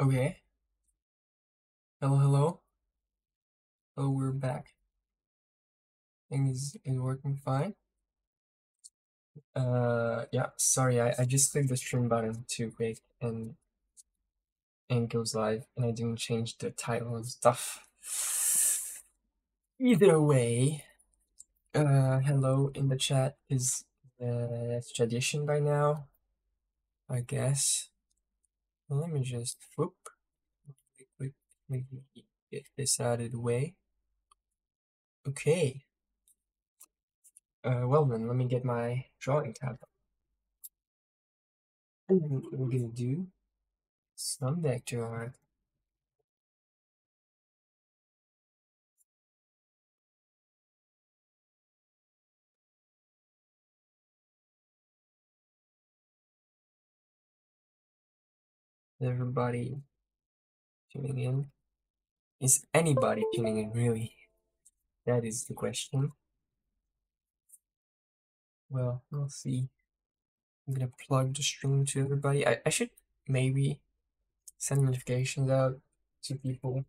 Okay. Hello, hello. Oh, we're back. Things is working fine. Uh, yeah. Sorry, I, I just clicked the stream button too quick and and goes live, and I didn't change the title and stuff. Either way, uh, hello in the chat is uh, tradition by now, I guess. Let me just whoop, get this out of the way. Okay. Uh, well then, let me get my drawing tab. And what we're gonna do some vector art. Everybody tuning in. Is anybody tuning in really? That is the question. Well, we'll see. I'm gonna plug the stream to everybody. I, I should maybe send notifications out to people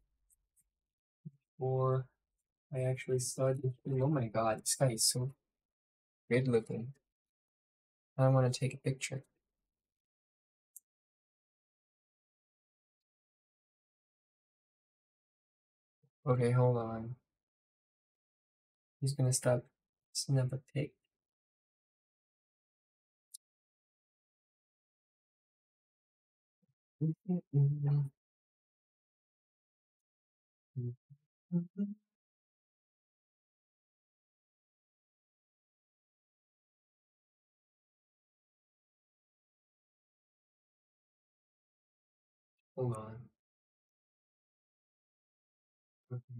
before I actually start. Oh my god, this guy is so good looking. I want to take a picture. Okay, hold on. He's gonna stop snap a pic. Hold on.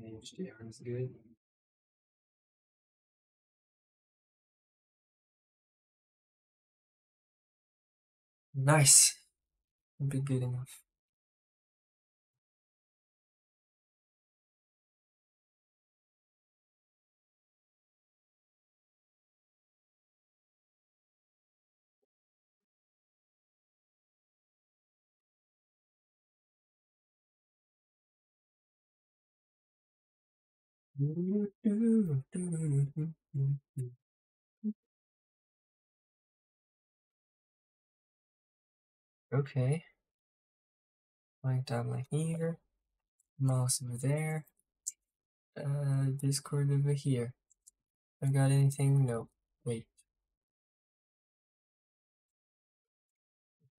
HDR is good. Nice. Be good enough. Okay. Like tablet here. Mouse over there. Uh, Discord over here. I got anything? No. Wait.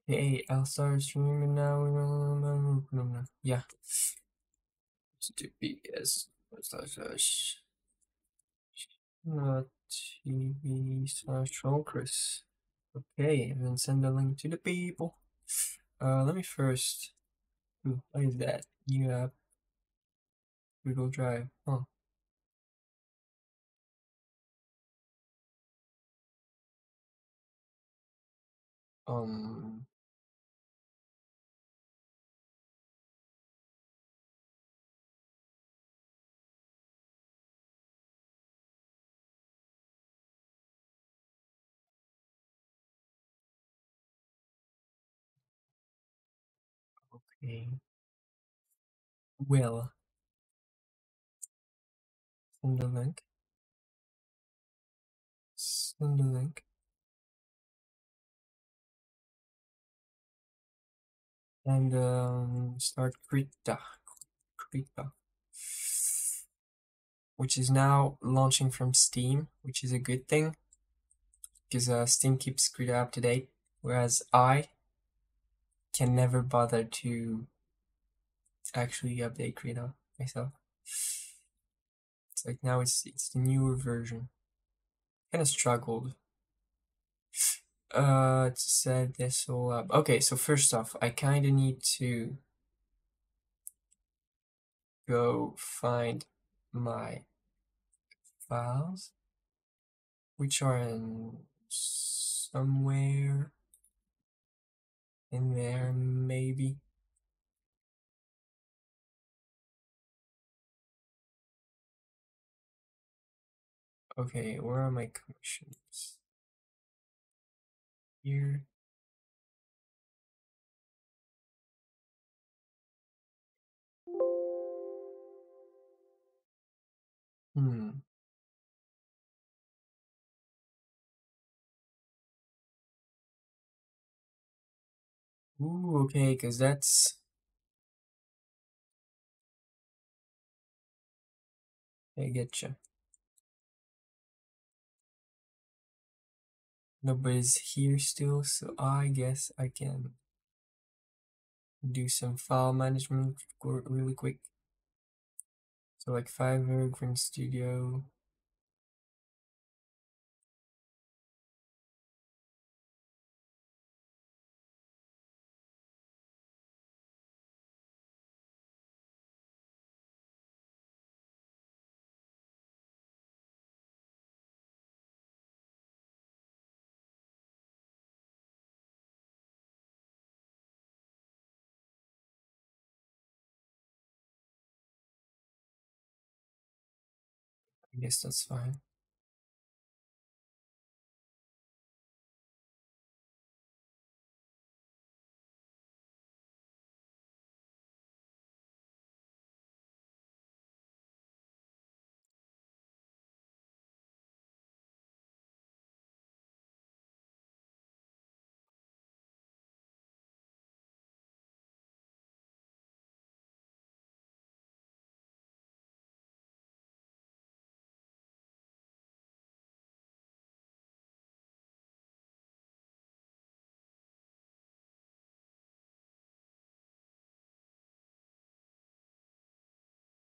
Hey, I'll start streaming now. Yeah. Stupid slash not TV slash Chris. Okay, and then send the link to the people. Uh, let me first. Ooh, what is that? New app. Google Drive. Huh. Um. Okay. Well. Send the link. Send the link. And um, start Krita. Krita. Which is now launching from Steam, which is a good thing. Because uh, Steam keeps Krita up to date. Whereas I can never bother to actually update Krita myself. It's like now it's it's the newer version. Kind of struggled uh to set this all up. Okay, so first off, I kind of need to go find my files, which are in somewhere in there, maybe. Okay, where are my commissions? Here. Hmm. Ooh, okay, because that's... I getcha. Nobody's here still, so I guess I can do some file management really quick. So like Fiverr, Green Studio. I guess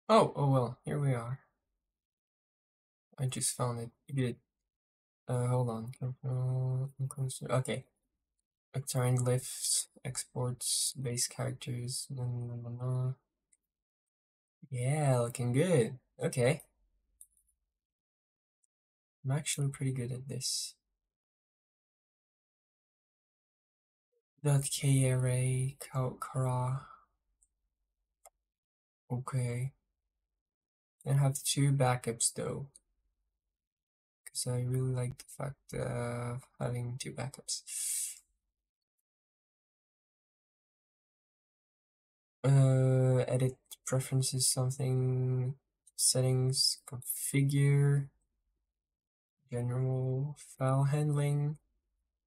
Oh, oh well, here we are. I just found it. Good. Uh, hold on. Okay. Vectoring glyphs, exports, base characters. Yeah, looking good. Okay. I'm actually pretty good at this. Dot K array, Kara. Okay. I have two backups though. Because I really like the fact of having two backups. Uh, edit preferences, something, settings, configure, general file handling,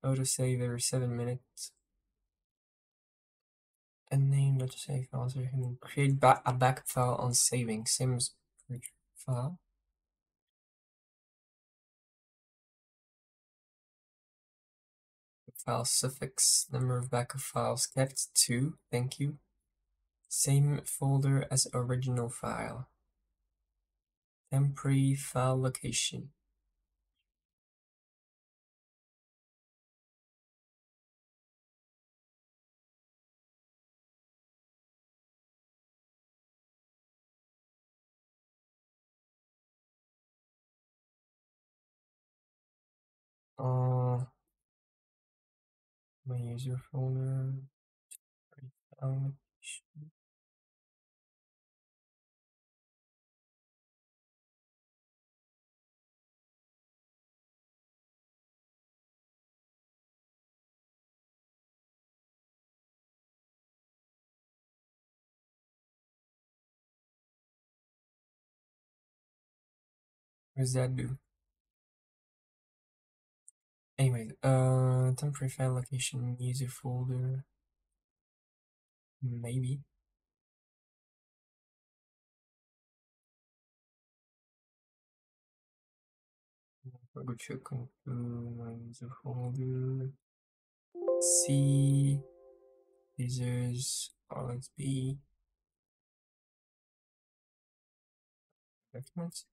autosave every seven minutes, and name autosave files, create ba a backup file on saving, same as file. File suffix, number of backup files kept, 2, thank you. Same folder as original file. Temporary file location. My user folder. Um, what does that do? Anyway, uh, temporary file location, user folder. Maybe. Go check my user folder. C users RXB documents.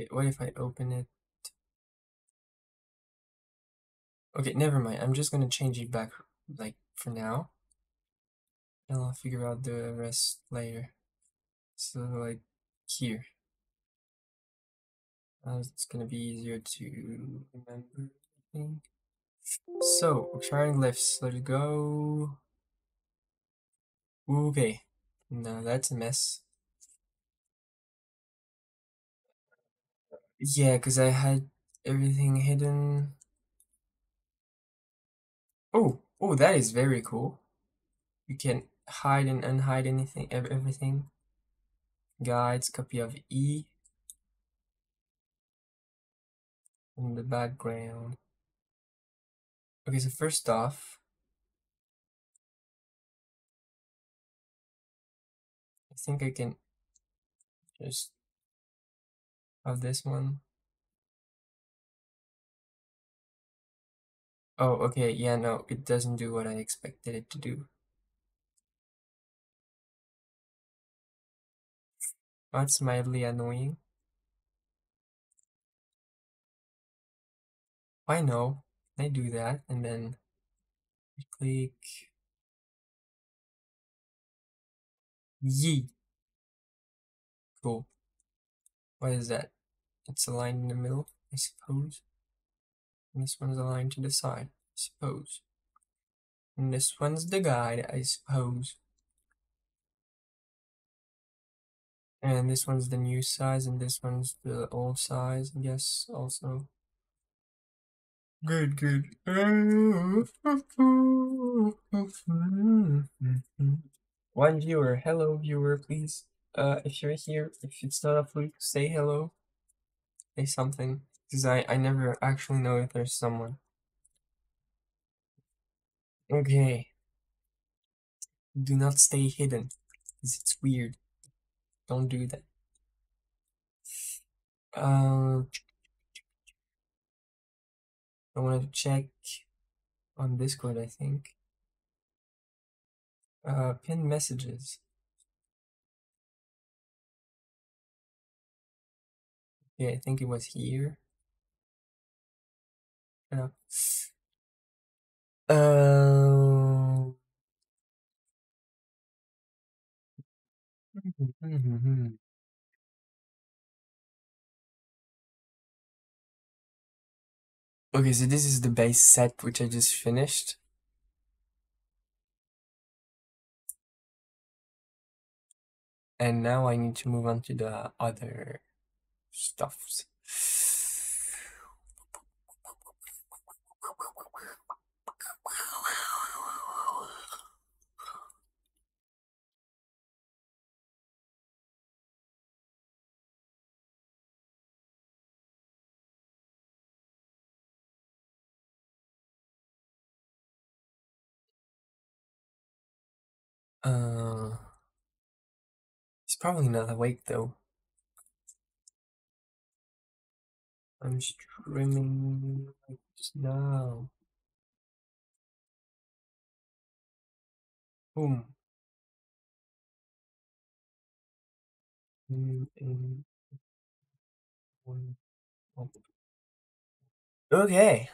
Okay, what if I open it? Okay, never mind. I'm just gonna change it back, like, for now. And I'll figure out the rest later. So, like, here. Uh, it's gonna be easier to remember, I think. So, trying lifts. Let's go. Okay. No, that's a mess. Yeah, because I had everything hidden. Oh, oh, that is very cool. You can hide and unhide anything, everything. Guides, copy of E. In the background. Okay, so first off, I think I can just have this one. Oh, okay, yeah, no, it doesn't do what I expected it to do. That's mildly annoying. I know, I do that, and then click Yi. Cool. What is that? It's aligned in the middle, I suppose. And this one's aligned to the side, I suppose. And this one's the guide, I suppose. And this one's the new size, and this one's the old size, I guess, also. Good, good. One viewer, hello viewer, please. Uh, if you're here, if it's not a fluke, say hello. Say something, because I, I never actually know if there's someone. Okay. Do not stay hidden, because it's weird. Don't do that. Um, I want to check on Discord, I think. Uh, pin messages. Yeah, I think it was here. Uh, okay, so this is the base set which I just finished. And now I need to move on to the other stuffs. Uh, he's probably not awake though. I'm streaming now. Boom. Mm, mm. Okay.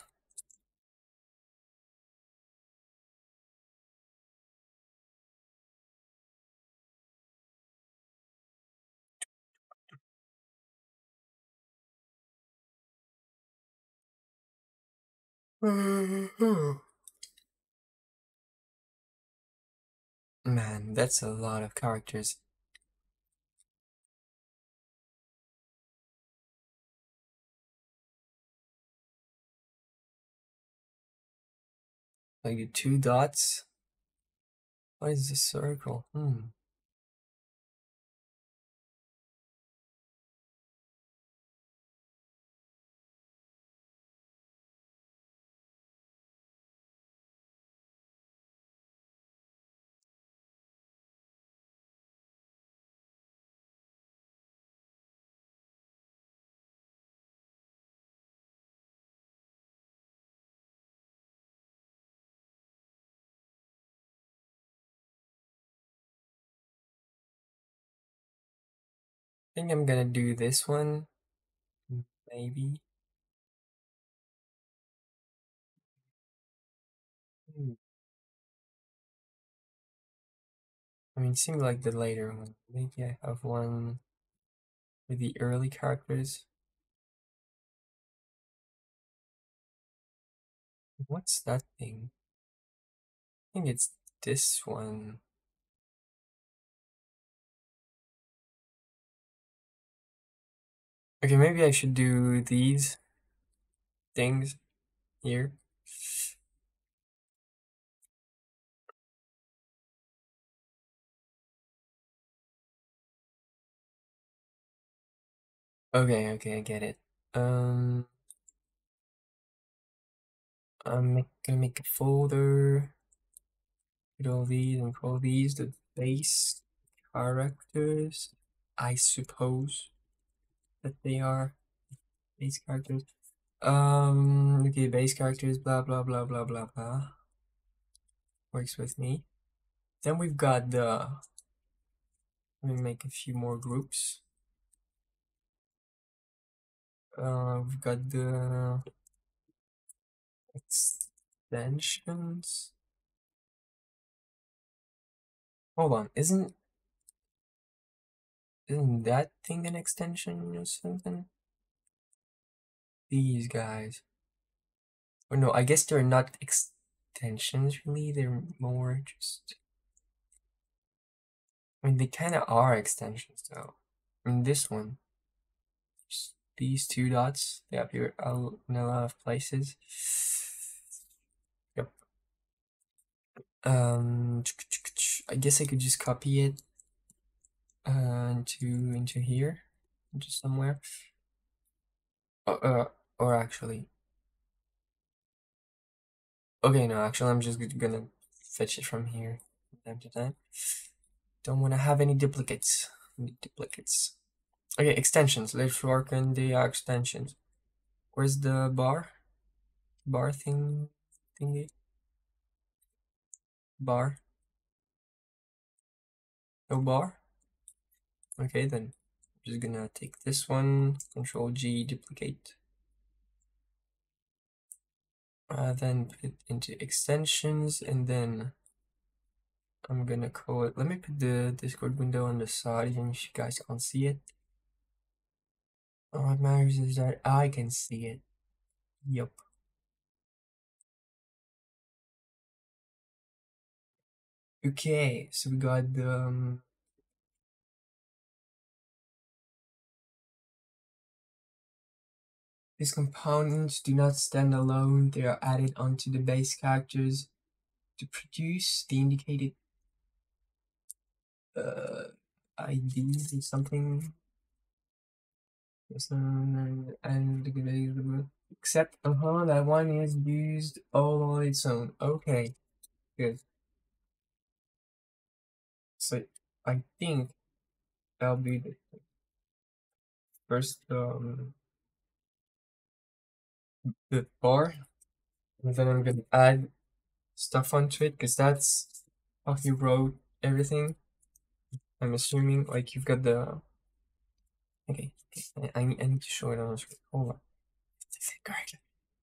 Man, that's a lot of characters. Like the two dots. What is this circle? Hmm. Think I'm gonna do this one. Maybe. Hmm. I mean, it seems like the later one. Maybe I have one with the early characters. What's that thing? I think it's this one. Okay, maybe I should do these things here. Okay, okay, I get it. Um, I'm gonna make a folder with all these and call these the base characters, I suppose that they are base characters. Um, okay, base characters, blah, blah, blah, blah, blah, blah. Works with me. Then we've got the, let me make a few more groups. Uh, we've got the extensions. Hold on, isn't isn't that thing an extension or something? These guys. Or no, I guess they're not extensions really, they're more just I mean they kinda are extensions though. I mean this one. These two dots, they appear in a lot of places. Yep. Um, I guess I could just copy it uh, into into here, into somewhere. Uh, uh, or actually, okay, no, actually, I'm just gonna fetch it from here from time to time. Don't want to have any duplicates. Any duplicates. Okay, extensions. Let's work on the extensions. Where's the bar? Bar thing thingy? Bar. No bar? Okay, then I'm just gonna take this one, control G, duplicate. Uh, then put it into extensions and then I'm gonna call it, let me put the Discord window on the side even if you guys can't see it. What matters is that I can see it. Yep. Okay, so we got the um, These components do not stand alone, they are added onto the base characters to produce the indicated uh, IDs or something. And except uh huh, that one is used all on its own. Okay, good. So I think that'll be the first um the bar and then I'm gonna add stuff onto it because that's how he wrote everything. I'm assuming like you've got the okay, okay. I, I need to show it on the screen. Hold on.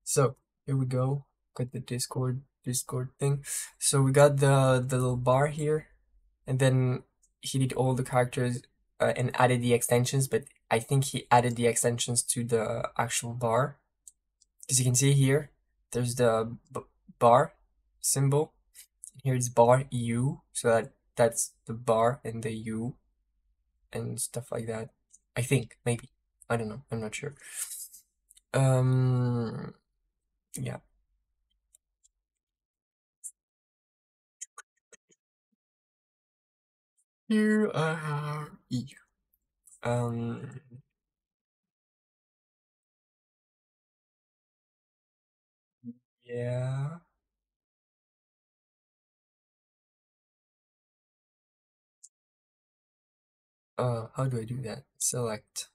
So here we go. Got the Discord Discord thing. So we got the the little bar here, and then he did all the characters uh, and added the extensions. But I think he added the extensions to the actual bar. As you can see here, there's the bar symbol. Here it's bar U, so that that's the bar and the U and stuff like that. I think, maybe. I don't know. I'm not sure. Um, yeah. Here are you. Um, yeah. Uh, how do I do that? Select.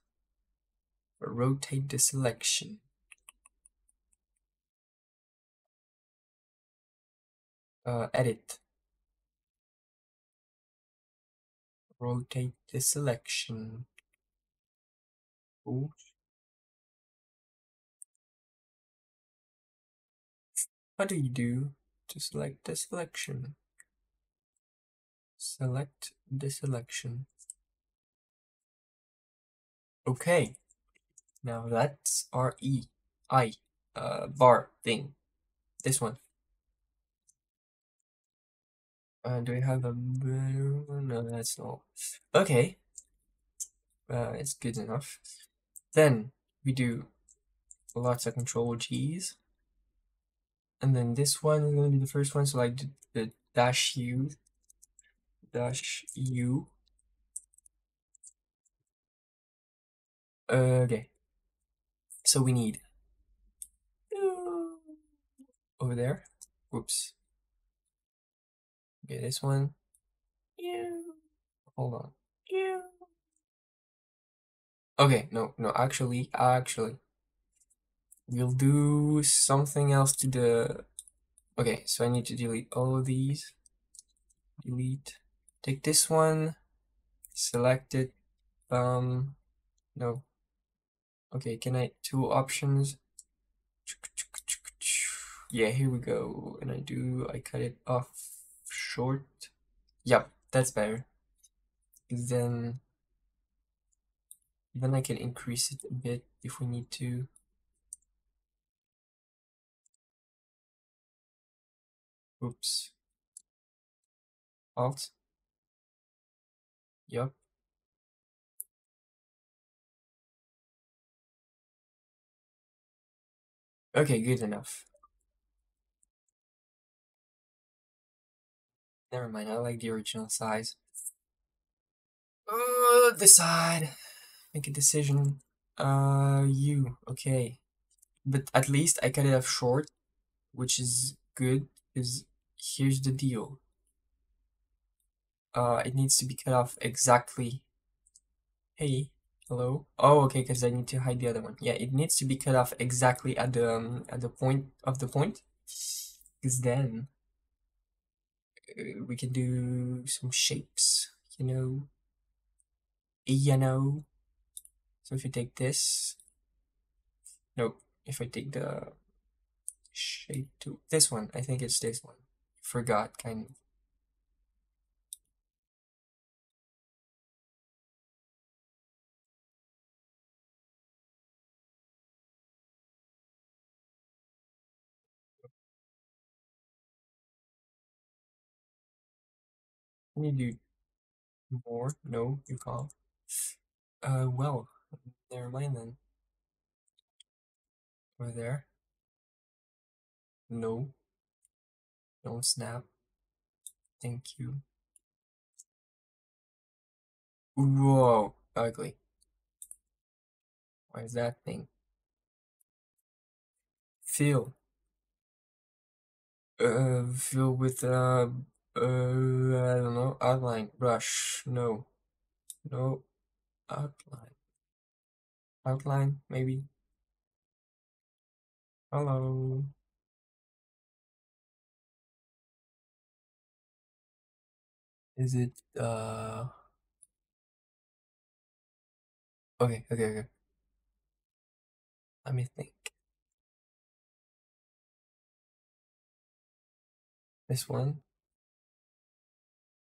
Rotate the selection. Uh, edit. Rotate the selection. Ooh. What do you do to select the selection? Select the selection. Okay, now that's our E, I, uh, bar thing. This one. Uh, do we have a better one? No, that's not. Okay. Uh, it's good enough. Then we do lots of control G's. And then this one is going to be the first one. So like the, dash U, dash U. Okay. So we need over there. Whoops. Okay, this one. yeah Hold on. yeah Okay, no, no, actually, actually. We'll do something else to the... Okay, so I need to delete all of these. Delete. Take this one. Select it. Um, no. Okay, can I... Two options. Yeah, here we go. And I do... I cut it off short. Yep, that's better. Then... Then I can increase it a bit if we need to. Oops. Alt. Yup. Okay, good enough. Never mind, I like the original size. Uh, decide. Make a decision. Uh, you. Okay. But at least I cut it off short, which is good, because here's the deal. Uh, it needs to be cut off exactly. Hey, hello. Oh, okay, because I need to hide the other one. Yeah, it needs to be cut off exactly at the um, at the point of the point, because then uh, we can do some shapes. You know. You know. So if you take this, nope. If I take the shape to this one, I think it's this one. Forgot kind of. Can you do more? No, you can't. Uh, well, never mind then. Over there. No. Don't snap. Thank you. Whoa, ugly. What is that thing? Fill. Uh, fill with, uh, uh, I don't know, outline, brush, no. No, outline. Outline, maybe. Hello. Is it, uh... Okay, okay, okay. Let me think. This one.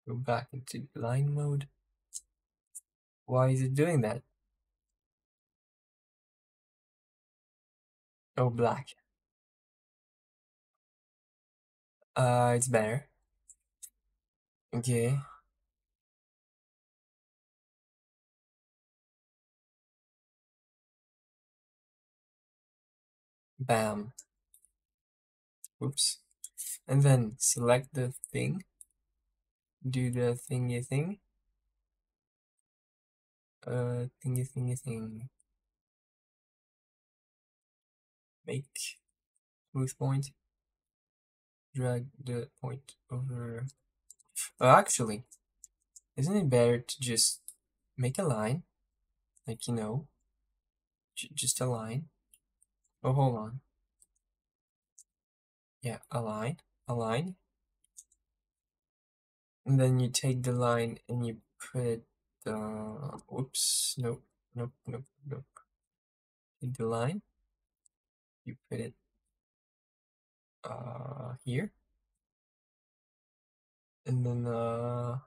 Go back into line mode. Why is it doing that? Oh, black. Uh, it's better. Okay. Bam. Oops. And then select the thing. Do the thingy thing. Uh, thingy thingy thing. Make smooth point. Drag the point over. Uh, actually, isn't it better to just make a line? Like, you know, just a line. Oh, hold on. Yeah, a line, a line. And then you take the line and you put it, uh, oops, nope, nope, nope, nope. Take the line, you put it, uh, here. And then, uh,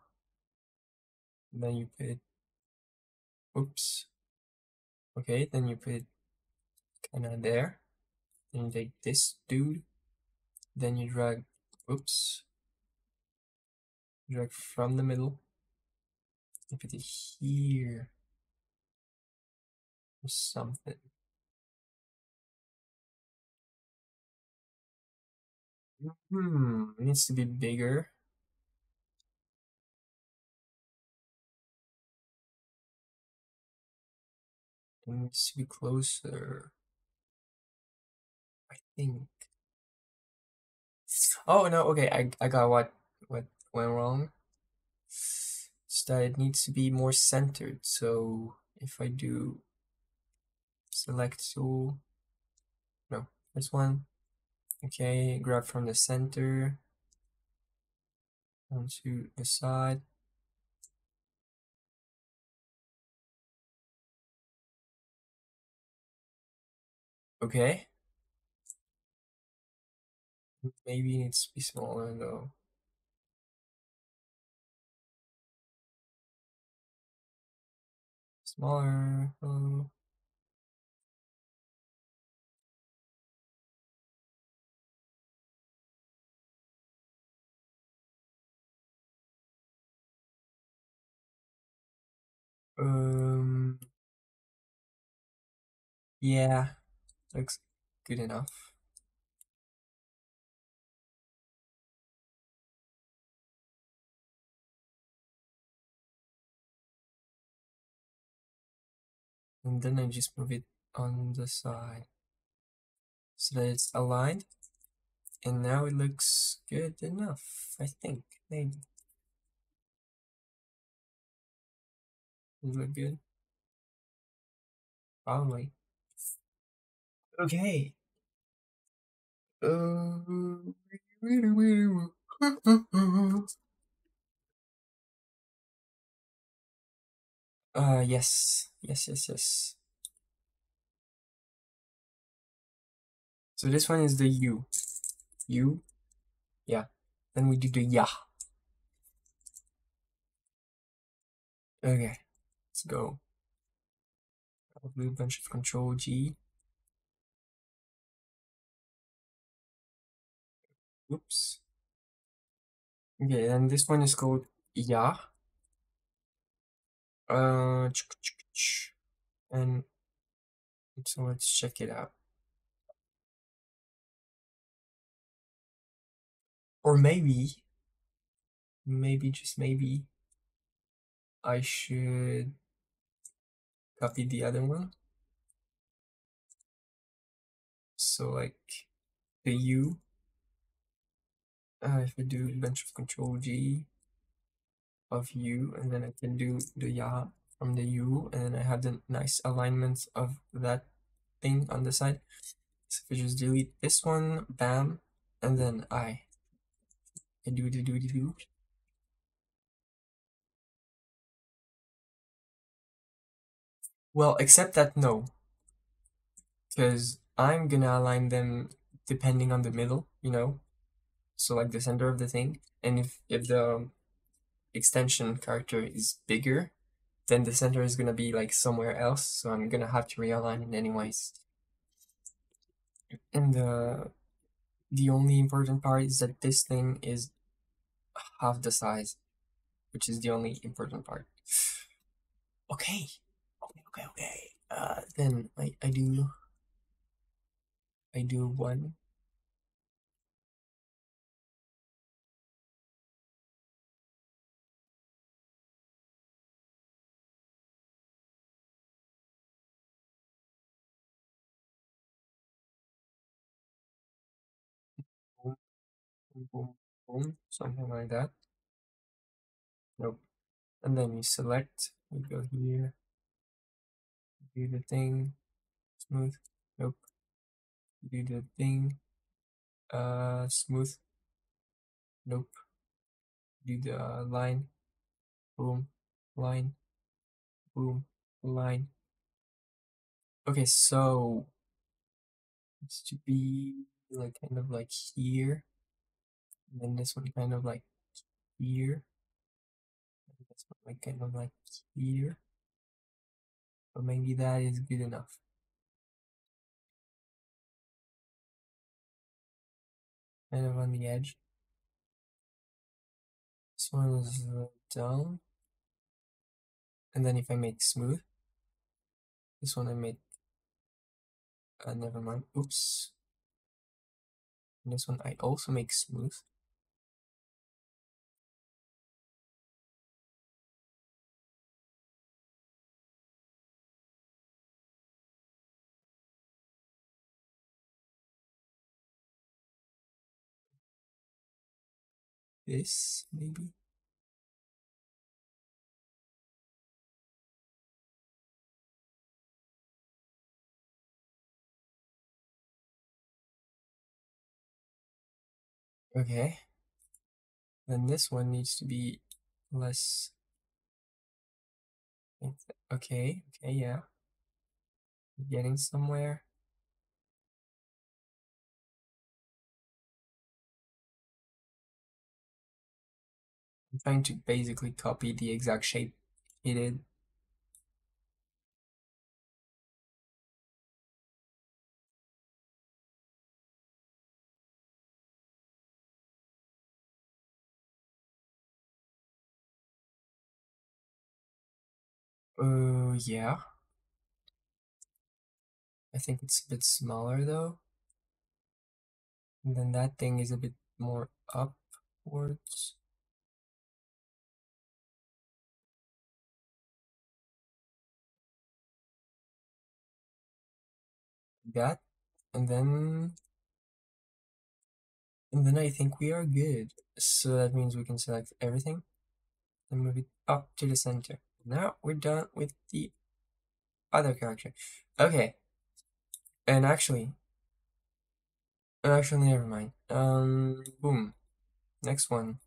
then you put oops. Okay, then you put it kinda there. Then you take this dude, then you drag, oops, drag from the middle and put it here or something. Hmm, it needs to be bigger. It needs to be closer. I think. Oh no, okay, I I got what what went wrong. It's that it needs to be more centered. So if I do select tool, no, this one. Okay, grab from the center onto the side. Okay. Maybe it needs to be smaller though. Smaller. Oh. Um. Yeah, looks good enough. And then I just move it on the side so that it's aligned. And now it looks good enough, I think, maybe. Does it look good? Probably. Okay. Uh, yes. Yes, yes, yes. So this one is the U. U. Yeah. Then we do the Ya. Okay. Let's go. I'll do a bunch of control G. Oops. Okay, and this one is called Ya. Uh, and so let's check it out. Or maybe, maybe, just maybe, I should copy the other one. So like the U, uh, if I do a bunch of control G of U, and then I can do the Ya from the U, and then I have the nice alignment of that thing on the side. So if I just delete this one, bam, and then I and do do do do do. Well, except that no, because I'm gonna align them depending on the middle, you know, so like the center of the thing, and if if the extension character is bigger, then the center is gonna be like somewhere else, so I'm gonna have to realign it anyways. And the the only important part is that this thing is half the size, which is the only important part. Okay, okay, okay, okay. Uh, then I I do I do one. Boom, boom, boom, something like that. Nope. And then you select, you go here, do the thing, smooth, nope. Do the thing, uh, smooth, nope. Do the uh, line, boom, line, boom, line. Okay, so it's to be like kind of like here, and then this one kind of like here, and this one like kind of like here. But maybe that is good enough. Kind of on the edge. This one is uh, down. And then if I make smooth, this one I make, uh, never mind, oops. And this one I also make smooth. This, maybe? Okay. Then this one needs to be less. Okay, okay, yeah. Getting somewhere. Trying to basically copy the exact shape he did. Uh, yeah. I think it's a bit smaller though. And then that thing is a bit more upwards. That, and then, and then I think we are good. So that means we can select everything and move it up to the center. Now we're done with the other character. Okay. And actually, actually, never mind. Um, boom. Next one,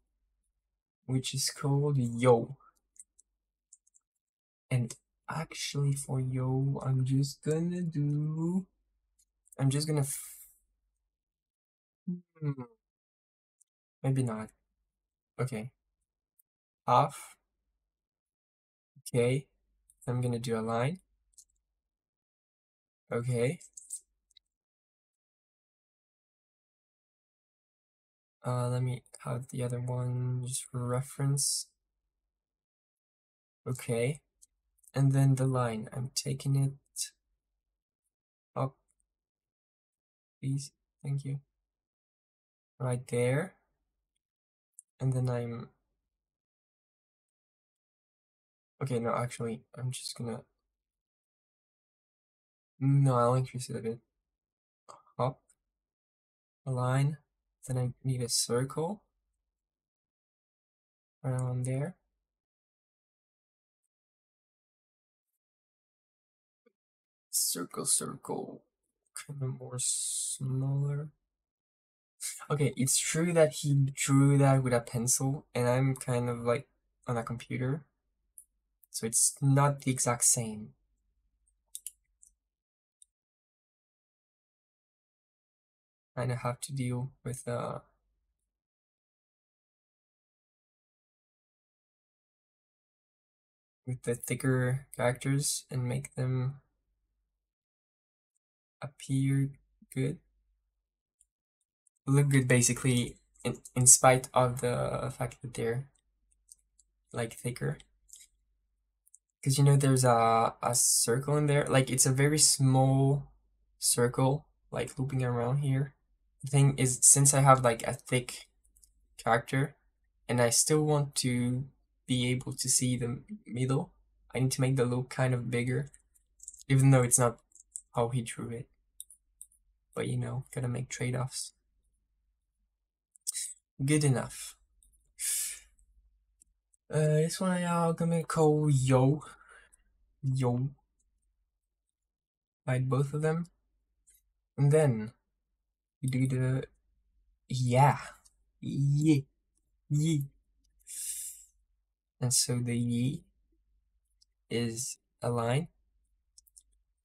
which is called Yo. And actually, for Yo, I'm just gonna do. I'm just gonna. Hmm, maybe not. Okay. Off. Okay. I'm gonna do a line. Okay. Uh, let me have the other one just for reference. Okay. And then the line, I'm taking it up. Please, thank you. Right there. And then I'm... Okay, no, actually, I'm just gonna... No, I'll increase it a bit. Up. A line. Then I need a circle around there. Circle, circle, kind of more smaller. Okay, it's true that he drew that with a pencil, and I'm kind of like on a computer, so it's not the exact same. kind of have to deal with uh, with the thicker characters and make them appear good look good basically in, in spite of the fact that they're like thicker. Because you know there's a, a circle in there like it's a very small circle like looping around here. The thing is since I have like a thick character and I still want to be able to see the middle I need to make the loop kind of bigger even though it's not how he drew it but you know gotta make trade-offs good enough uh, this one I'm gonna call Yo. Yo. Hide both of them. And then we do the yeah. Yeah. Yeah. And so the ye is a line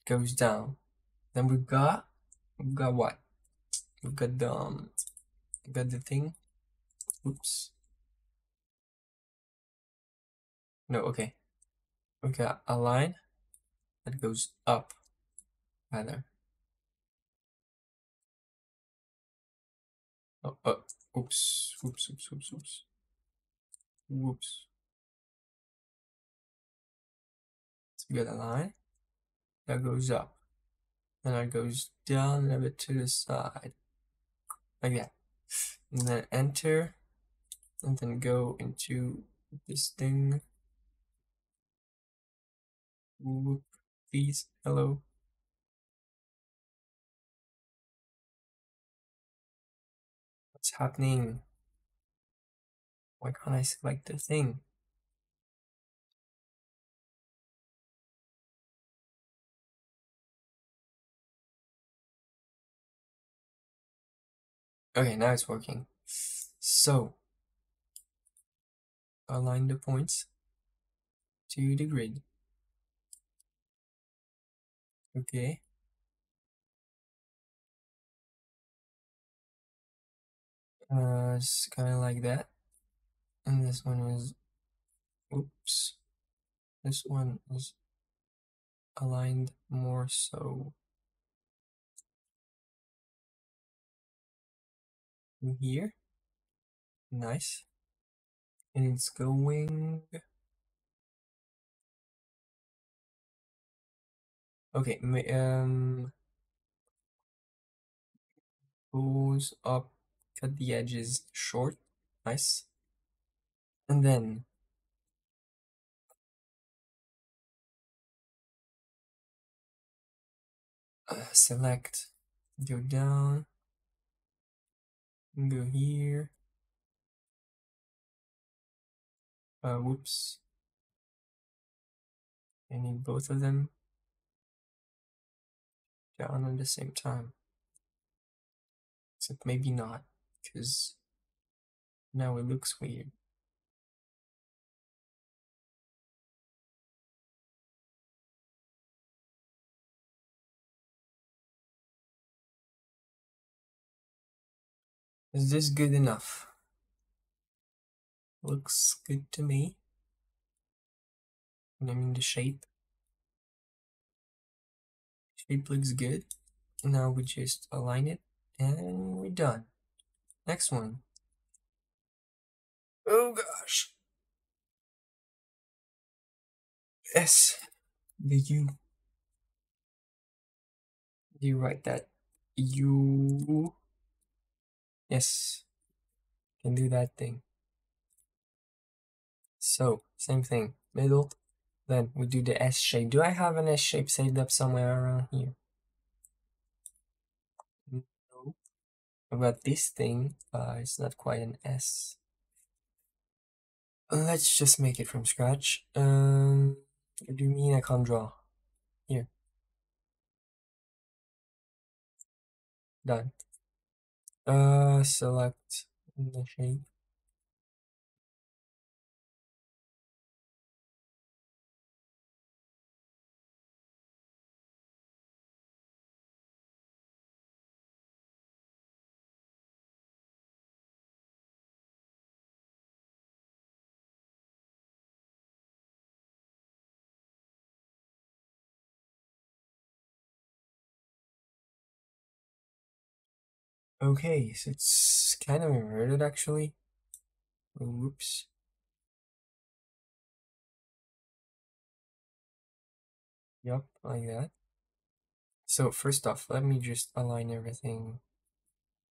goes down. Then we've got we've got what? We've got the um, we've got the thing. Oops. No, okay. We got a line that goes up rather. Oh, oh, oops, oops, oops, oops, oops. Whoops. So we got a line that goes up. And that goes down a bit to the side. Like that. And then enter. And then go into this thing. Whoop, please, hello. What's happening? Why can't I select the thing? Okay, now it's working. So, align the points to the grid. Okay. Uh, it's kind of like that. And this one is, oops. This one is aligned more so here. Nice. And it's going Okay, um, goes up, cut the edges short, nice. And then uh, select, go down, go here. Uh, whoops. I need both of them down at the same time. Except maybe not, because now it looks weird. Is this good enough? Looks good to me. I mean the shape. Shape looks good. Now we just align it and we're done. Next one. Oh gosh. S. The U. Do you write that? U. Yes. Can do that thing. So, same thing. Middle. Then we do the S shape. Do I have an S shape saved up somewhere around here? No. About this thing, uh, it's not quite an S. Let's just make it from scratch. Um, what do you mean I can't draw? Here. Done. Uh, select the shape. Okay, so it's kind of inverted actually. Oh, whoops. Yup, like that. So first off, let me just align everything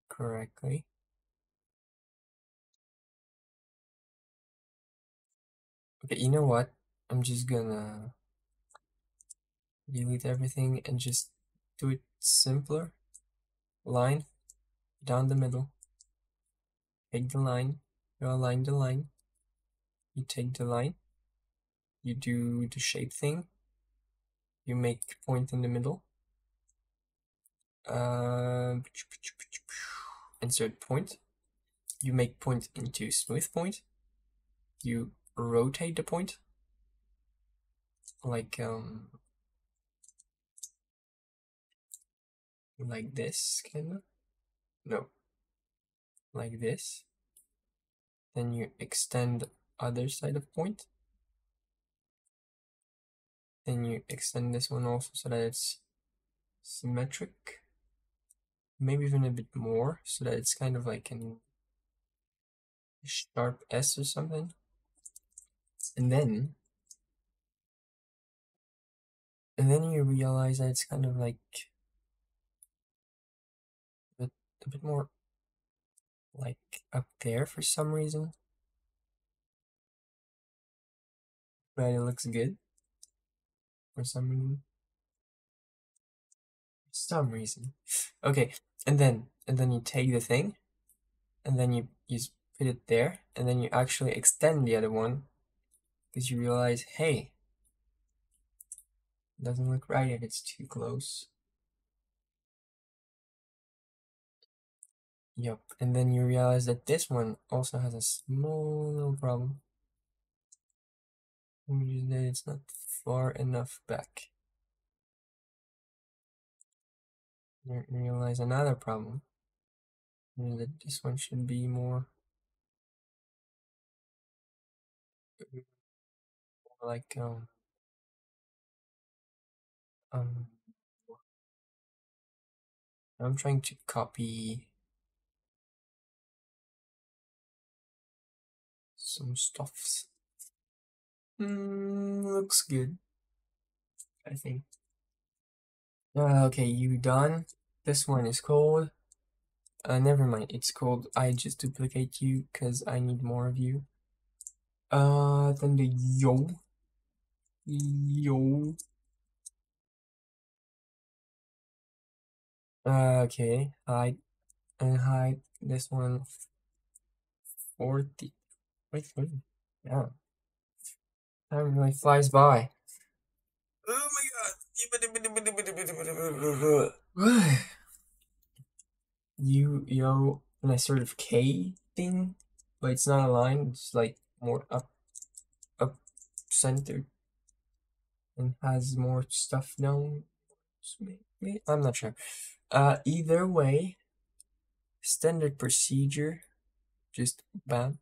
correctly. Okay, you know what? I'm just gonna delete everything and just do it simpler. Line, down the middle. Take the line, you align the line. You take the line, you do the shape thing, you make point in the middle. Uh, insert point. You make point into smooth point. You rotate the point. Like um like this kind of no like this then you extend other side of point. Then you extend this one also so that it's symmetric maybe even a bit more so that it's kind of like an sharp S or something. And then and then you realize that it's kind of like a bit, more like up there for some reason. But it looks good for some reason. Some reason. Okay and then and then you take the thing and then you you put it there, and then you actually extend the other one because you realize, hey, doesn't look right if it's too close. Yep, and then you realize that this one also has a small little problem. Which is that it's not far enough back. You realize another problem. That this one should be more like um um I'm trying to copy some stuffs. Mm, looks good. I think. Uh, okay, you done? This one is called. Uh, never mind. It's called I just duplicate you because I need more of you. Uh, then the yo. Yo. Uh, okay, hide and hide this one 40. Wait, wait, yeah. Time really flies by. Oh my god! you, yo, and a sort of K thing, but it's not a line, it's like more up, up centered and has more stuff now. Maybe? I'm not sure. Uh, either way, standard procedure, just bam.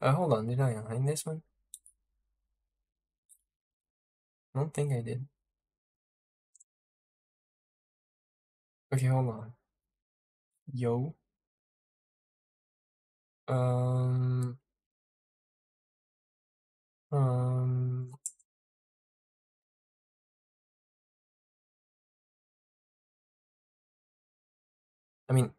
Uh, hold on, did I align this one? I don't think I did. Okay, hold on. Yo. Um. Um. I mean,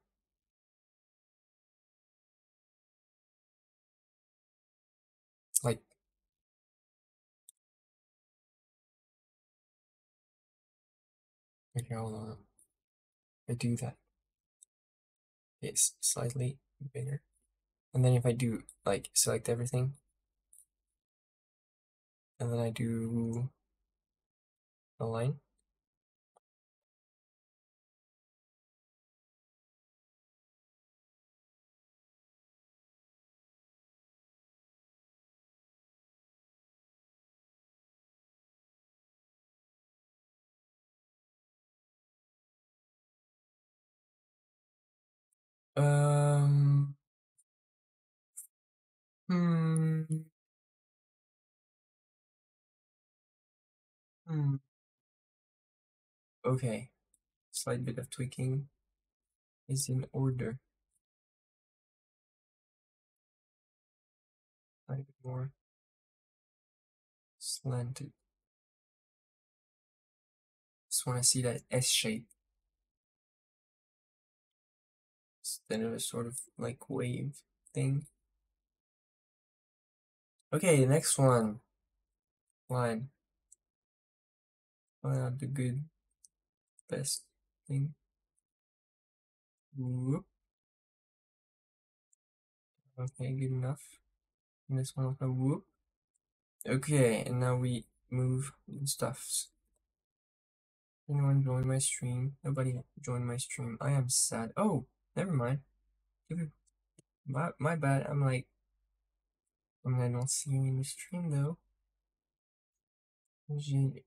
okay, hold on. I do that. It's slightly bigger. And then if I do, like, select everything, and then I do a Um. Hmm. Hmm. Okay. Slight bit of tweaking is in order. A bit more slanted. Just want to see that S shape. Instead of a sort of like wave thing. Okay, next one. Line. Find out the good, best thing. Whoop. Okay, good enough. And this one also whoop. Okay, and now we move stuffs. Anyone join my stream? Nobody joined my stream. I am sad. Oh, never mind. My my bad. I'm like, I mean, I don't see you in the stream though.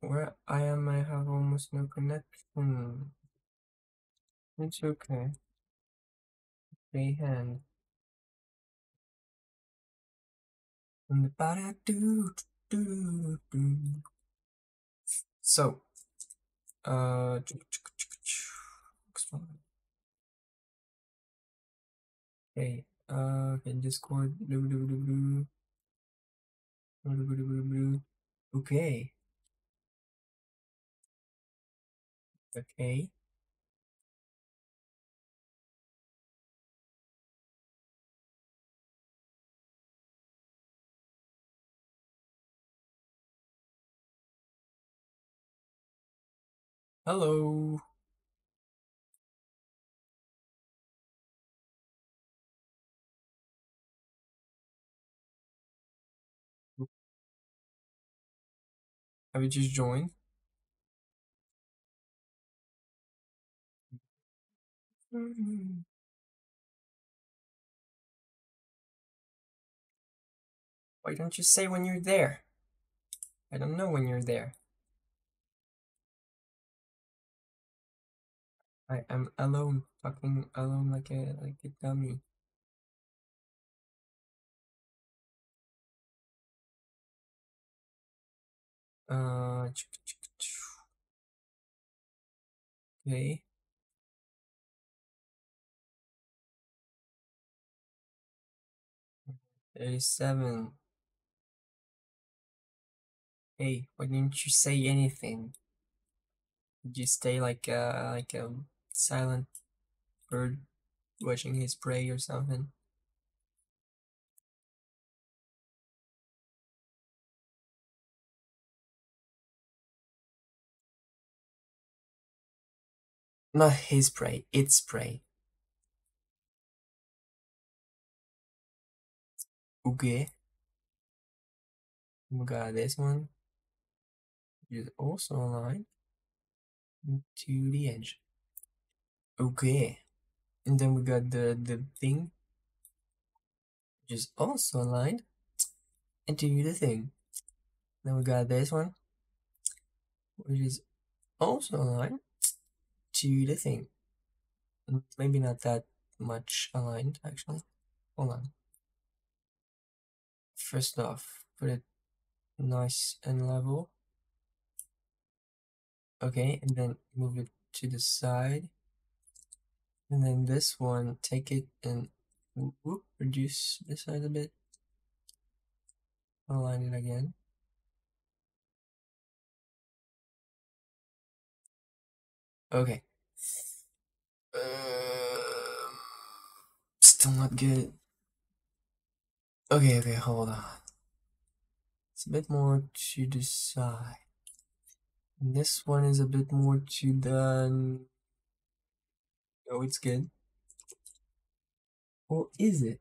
Where I am, I have almost no connection. It's okay. Stay hand. So, uh, Hey. uh, can just go Okay. Okay. Hello. Have you just joined? Mm. Why don't you say when you're there? I don't know when you're there. I am alone, fucking alone like a like a dummy. Uh, okay. Thirty-seven. Hey, why didn't you say anything? Did you stay like uh like a silent bird watching his prey or something? Not his prey, its prey. Okay. We got this one. Is also aligned to the edge. Okay. And then we got the the thing which is also aligned into the thing. Then we got this one which is also aligned to the thing. Maybe not that much aligned actually. Hold on. First off, put it nice and level. Okay, and then move it to the side. And then this one, take it and whoop, reduce this side a bit. Align it again. Okay. Still not good. Okay, okay, hold on. It's a bit more to the side. And this one is a bit more to the... Oh, it's good. Or is it?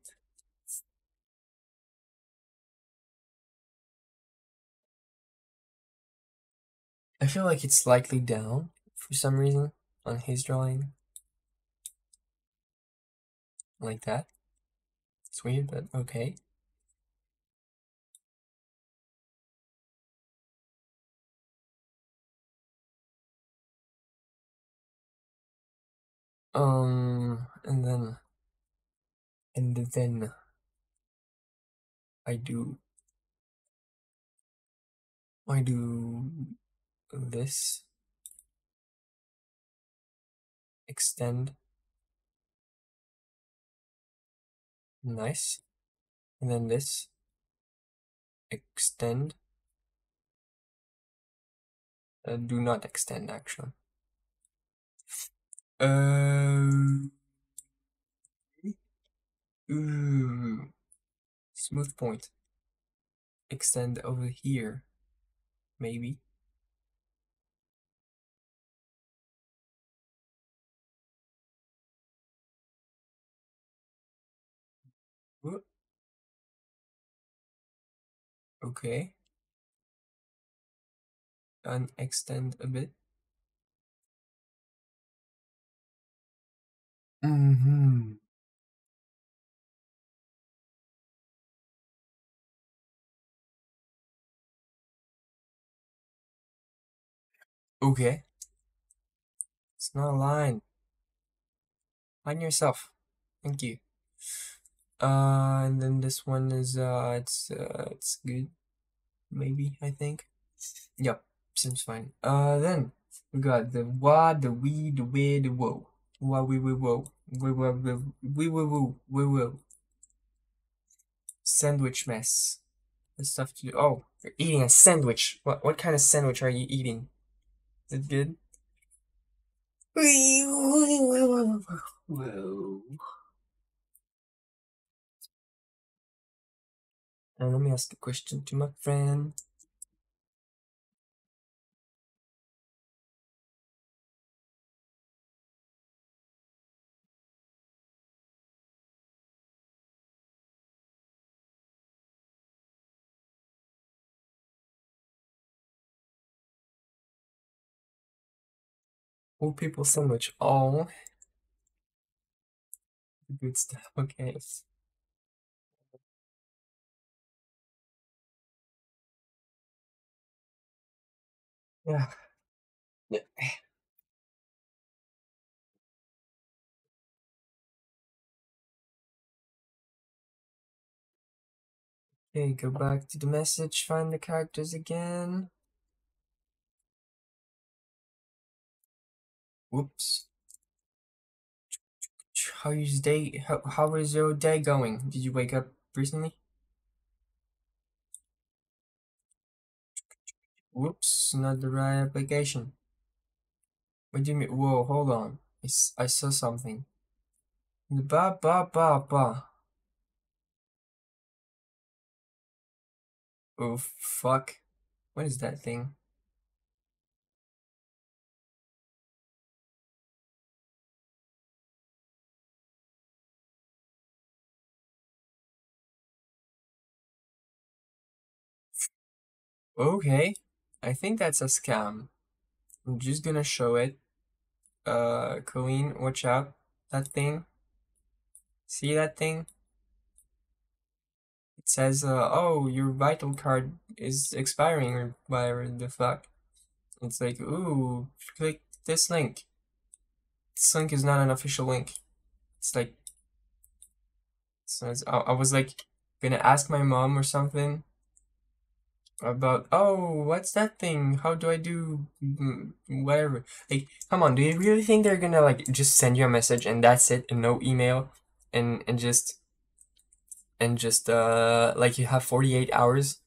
I feel like it's slightly down for some reason on his drawing. Like that. It's weird, but okay. Um, and then, and then I do, I do this, extend, nice, and then this, extend, uh, do not extend actually. Um, ooh, smooth point. Extend over here, maybe. Okay. And extend a bit. Mm-hmm. Okay. It's not a line. Line yourself. Thank you. Uh, and then this one is, uh, it's, uh, it's good. Maybe, I think. Yep, seems fine. Uh, then we got the wah, the we, the we, the whoa. Wah, we, we, whoa. We, we, we, we, we, woo, we, woo. Sandwich mess. The stuff to do. Oh, you're eating a sandwich. What, what kind of sandwich are you eating? Is it good? And let me ask a question to my friend. All people so much all good stuff, okay. Yeah. Yeah. Okay, go back to the message, find the characters again. Whoops. How is day? How how is your day going? Did you wake up recently? Whoops, not the right application. What do you mean? Whoa, hold on. i saw something. Ba ba ba ba. Oh fuck. What is that thing? Okay. I think that's a scam. I'm just gonna show it. Uh, Colleen, watch out. That thing. See that thing? It says, uh, oh, your vital card is expiring or whatever the fuck. It's like, ooh, click this link. This link is not an official link. It's like, so it's, I, I was like gonna ask my mom or something about, oh, what's that thing? How do I do mm, whatever? Like, come on, do you really think they're gonna like just send you a message and that's it and no email and and just and just uh like you have 48 hours?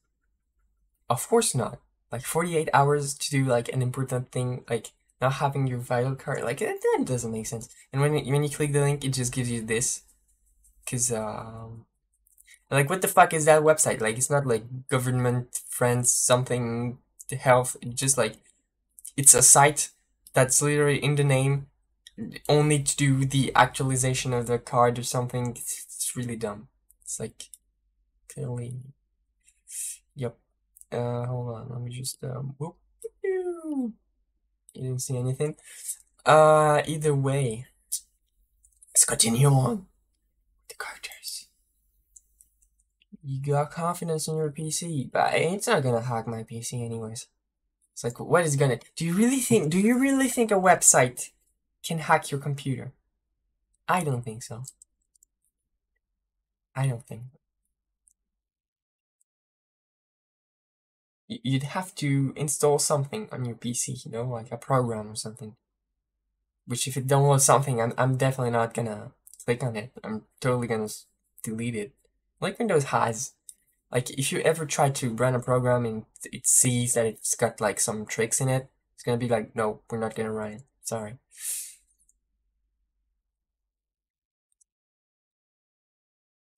Of course not. Like 48 hours to do like an important thing like not having your vital card like it, that doesn't make sense. And when when you click the link it just gives you this cuz um like, what the fuck is that website? Like, it's not like government friends something health. Just like, it's a site that's literally in the name, only to do the actualization of the card or something. It's, it's really dumb. It's like, clearly, yep. Uh, hold on. Let me just um. Whoop, you didn't see anything. Uh, either way, let's continue on the characters. You got confidence in your PC, but it's not gonna hack my PC anyways. It's like, what is gonna? Do you really think? Do you really think a website can hack your computer? I don't think so. I don't think. You'd have to install something on your PC, you know, like a program or something. Which, if it downloads something, I'm I'm definitely not gonna click on it. I'm totally gonna delete it. Like Windows has. Like, if you ever try to run a program and it sees that it's got like some tricks in it, it's gonna be like, no, we're not gonna run it. Sorry.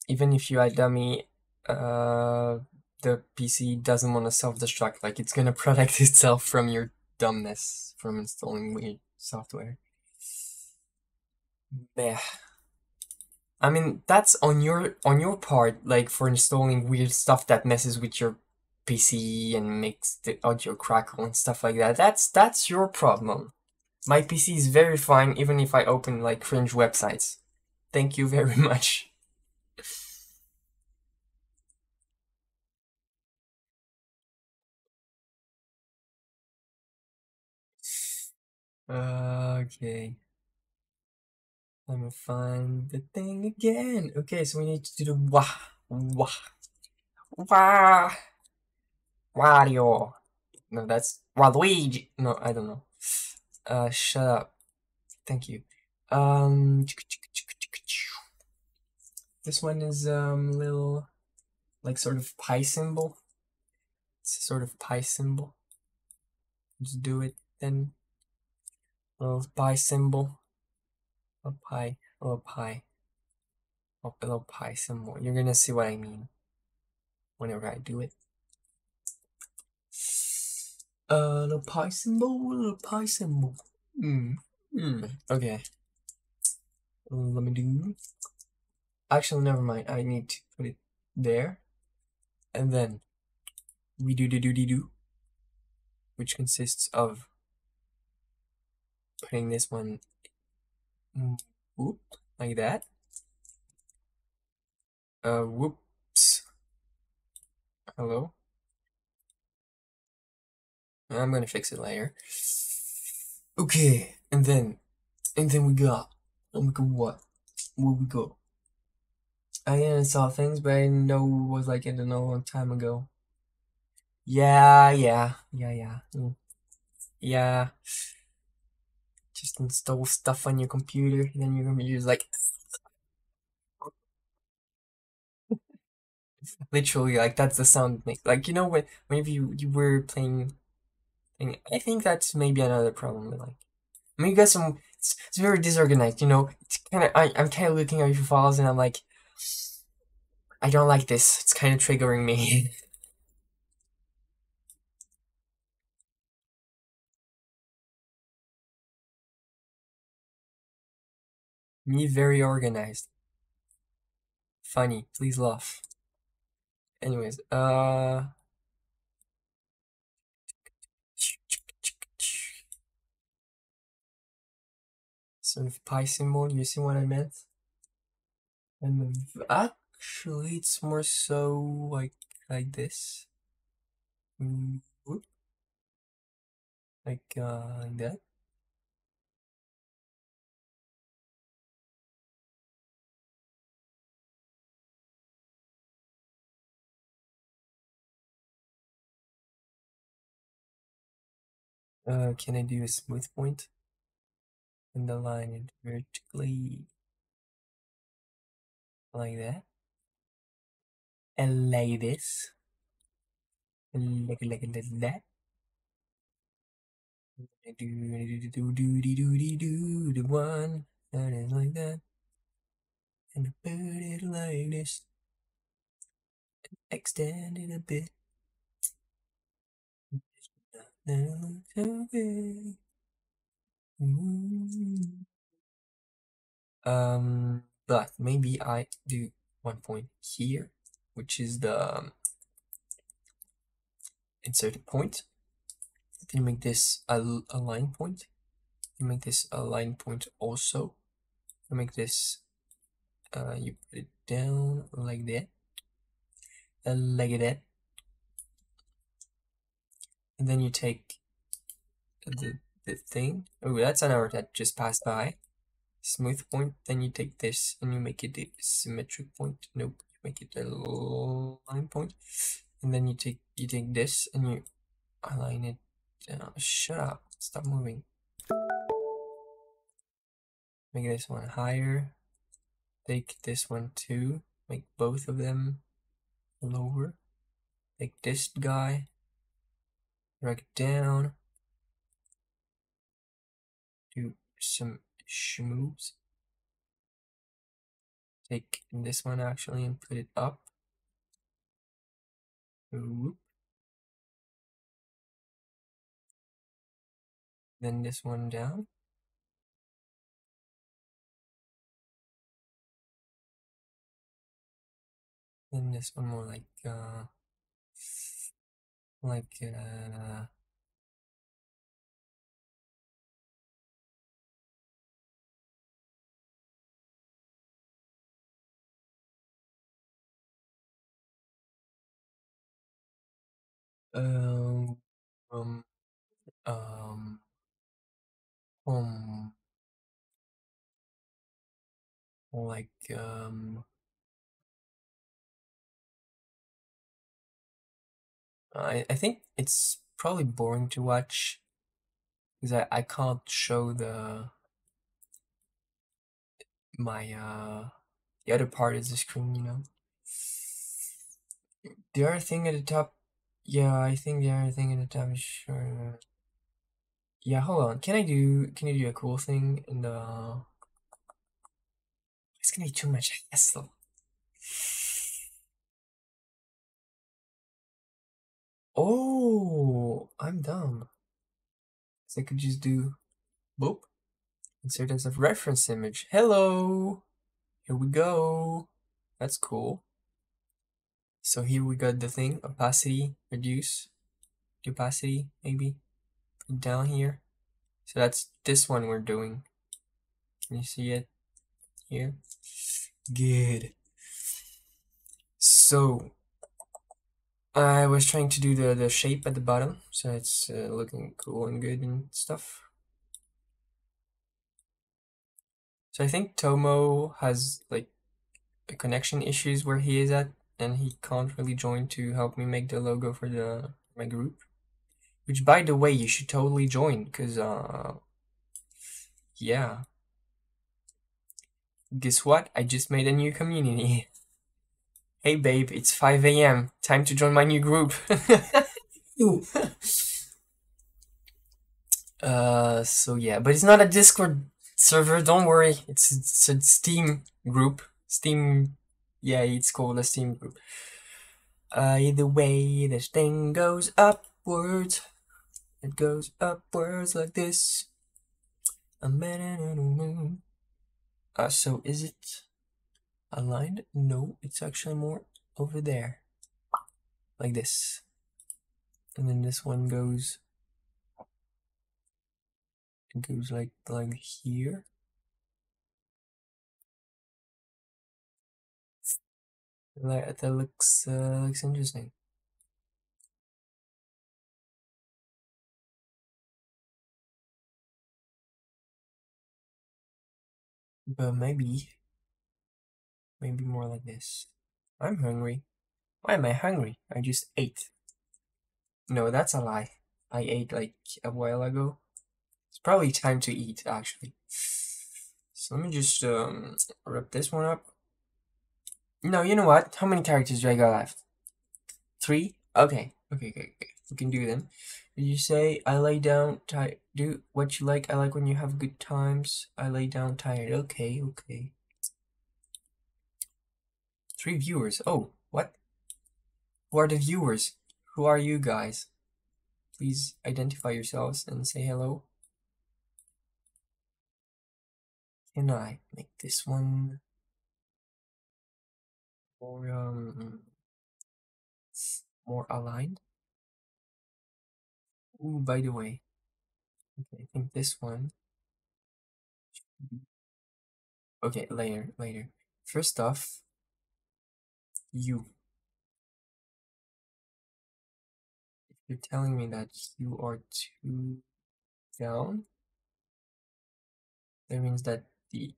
Even if you add dummy, uh, the PC doesn't want to self-destruct. Like, it's gonna protect itself from your dumbness from installing weird software. Meh. I mean, that's on your on your part, like for installing weird stuff that messes with your PC and makes the audio crackle and stuff like that. That's that's your problem. My PC is very fine even if I open like cringe websites. Thank you very much. Uh, okay. Let me find the thing again. Okay, so we need to do the wah wah wah Wario. No, that's Waluigi. No, I don't know. Uh, shut up. Thank you. Um, this one is um little, like sort of pi symbol. It's a sort of pi symbol. Just do it then. Little pi symbol. A pi, a little pi. A little pi symbol. You're gonna see what I mean whenever I do it. Uh, little pie symbol, a little pie symbol. Hmm. Hmm. Okay. Let me do. Actually, never mind. I need to put it there, and then we do do do do do, which consists of putting this one whoop, like that. Uh, whoops. Hello? I'm gonna fix it later. Okay, and then, and then we got, oh my god, what? What we got? I didn't saw things, but I didn't know it was like, I don't know, a long time ago. Yeah, yeah, yeah, yeah. Mm. Yeah. Just install stuff on your computer, then your computer's like, literally, like that's the sound make. Like you know when whenever you you were playing, and I think that's maybe another problem with like. I mean, you got some. It's, it's very disorganized, you know. It's kind of. I I'm kind of looking at your files, and I'm like, I don't like this. It's kind of triggering me. Me very organized. Funny, please laugh. Anyways, uh sort of pi symbol, you see what I meant? And actually it's more so like like this. Mm, like uh like that. Uh, can I do a smooth point? And align it vertically like that. And like this. Like, like, like that. Do do do do do do do the one that is like that. And put it like this. and Extend it a bit. Um, but maybe I do one point here, which is the um, insert a point. Then make this a, a line point. You make this a line point also. You make this, uh, you put it down like that, uh, like that. And then you take the, the thing. Oh, that's an hour that just passed by. Smooth point. Then you take this and you make it a symmetric point. Nope, you make it a line point. And then you take you take this and you align it down. Shut up. Stop moving. Make this one higher. Take this one too. Make both of them lower. Take this guy. Drag it down. Do some schmooze. Take this one actually and put it up. Then this one down. Then this one more like uh like uh um um um um like um I, I think it's probably boring to watch because I, I can't show the my uh the other part of the screen, you know. The other thing at the top yeah, I think the other thing at the top is sure Yeah, hold on. Can I do can you do a cool thing in the it's gonna be too much hassle. Oh, I'm dumb. So I could just do boop. Insert as a reference image. Hello. Here we go. That's cool. So here we got the thing, opacity, reduce, opacity, maybe, down here. So that's this one we're doing. Can you see it here? Good. So I was trying to do the, the shape at the bottom, so it's uh, looking cool and good and stuff. So I think Tomo has like connection issues where he is at, and he can't really join to help me make the logo for the my group. Which, by the way, you should totally join, because, uh, yeah. Guess what? I just made a new community. Hey babe, it's 5 a.m. Time to join my new group. uh, so yeah, but it's not a Discord server, don't worry. It's, it's a Steam group. Steam, yeah, it's called a Steam group. Uh, either way, this thing goes upwards. It goes upwards like this. Uh, so is it aligned? No, it's actually more over there. Like this. And then this one goes it goes like like here. like that looks uh, looks interesting. But maybe, maybe more like this. I'm hungry. Why am I hungry? I just ate. No, that's a lie. I ate like a while ago. It's probably time to eat, actually. So let me just um, wrap this one up. No, you know what? How many characters do I got left? Three? Okay. Okay, okay, okay. We can do them. You say I lay down tired? Do what you like. I like when you have good times. I lay down tired. Okay, okay. Three viewers. Oh, what? Who are the viewers? Who are you guys? Please identify yourselves and say hello. Can I make this one more um more aligned? Ooh, by the way, okay, I think this one. Okay, later, later. First off, you. If you're telling me that you are too down, that means that the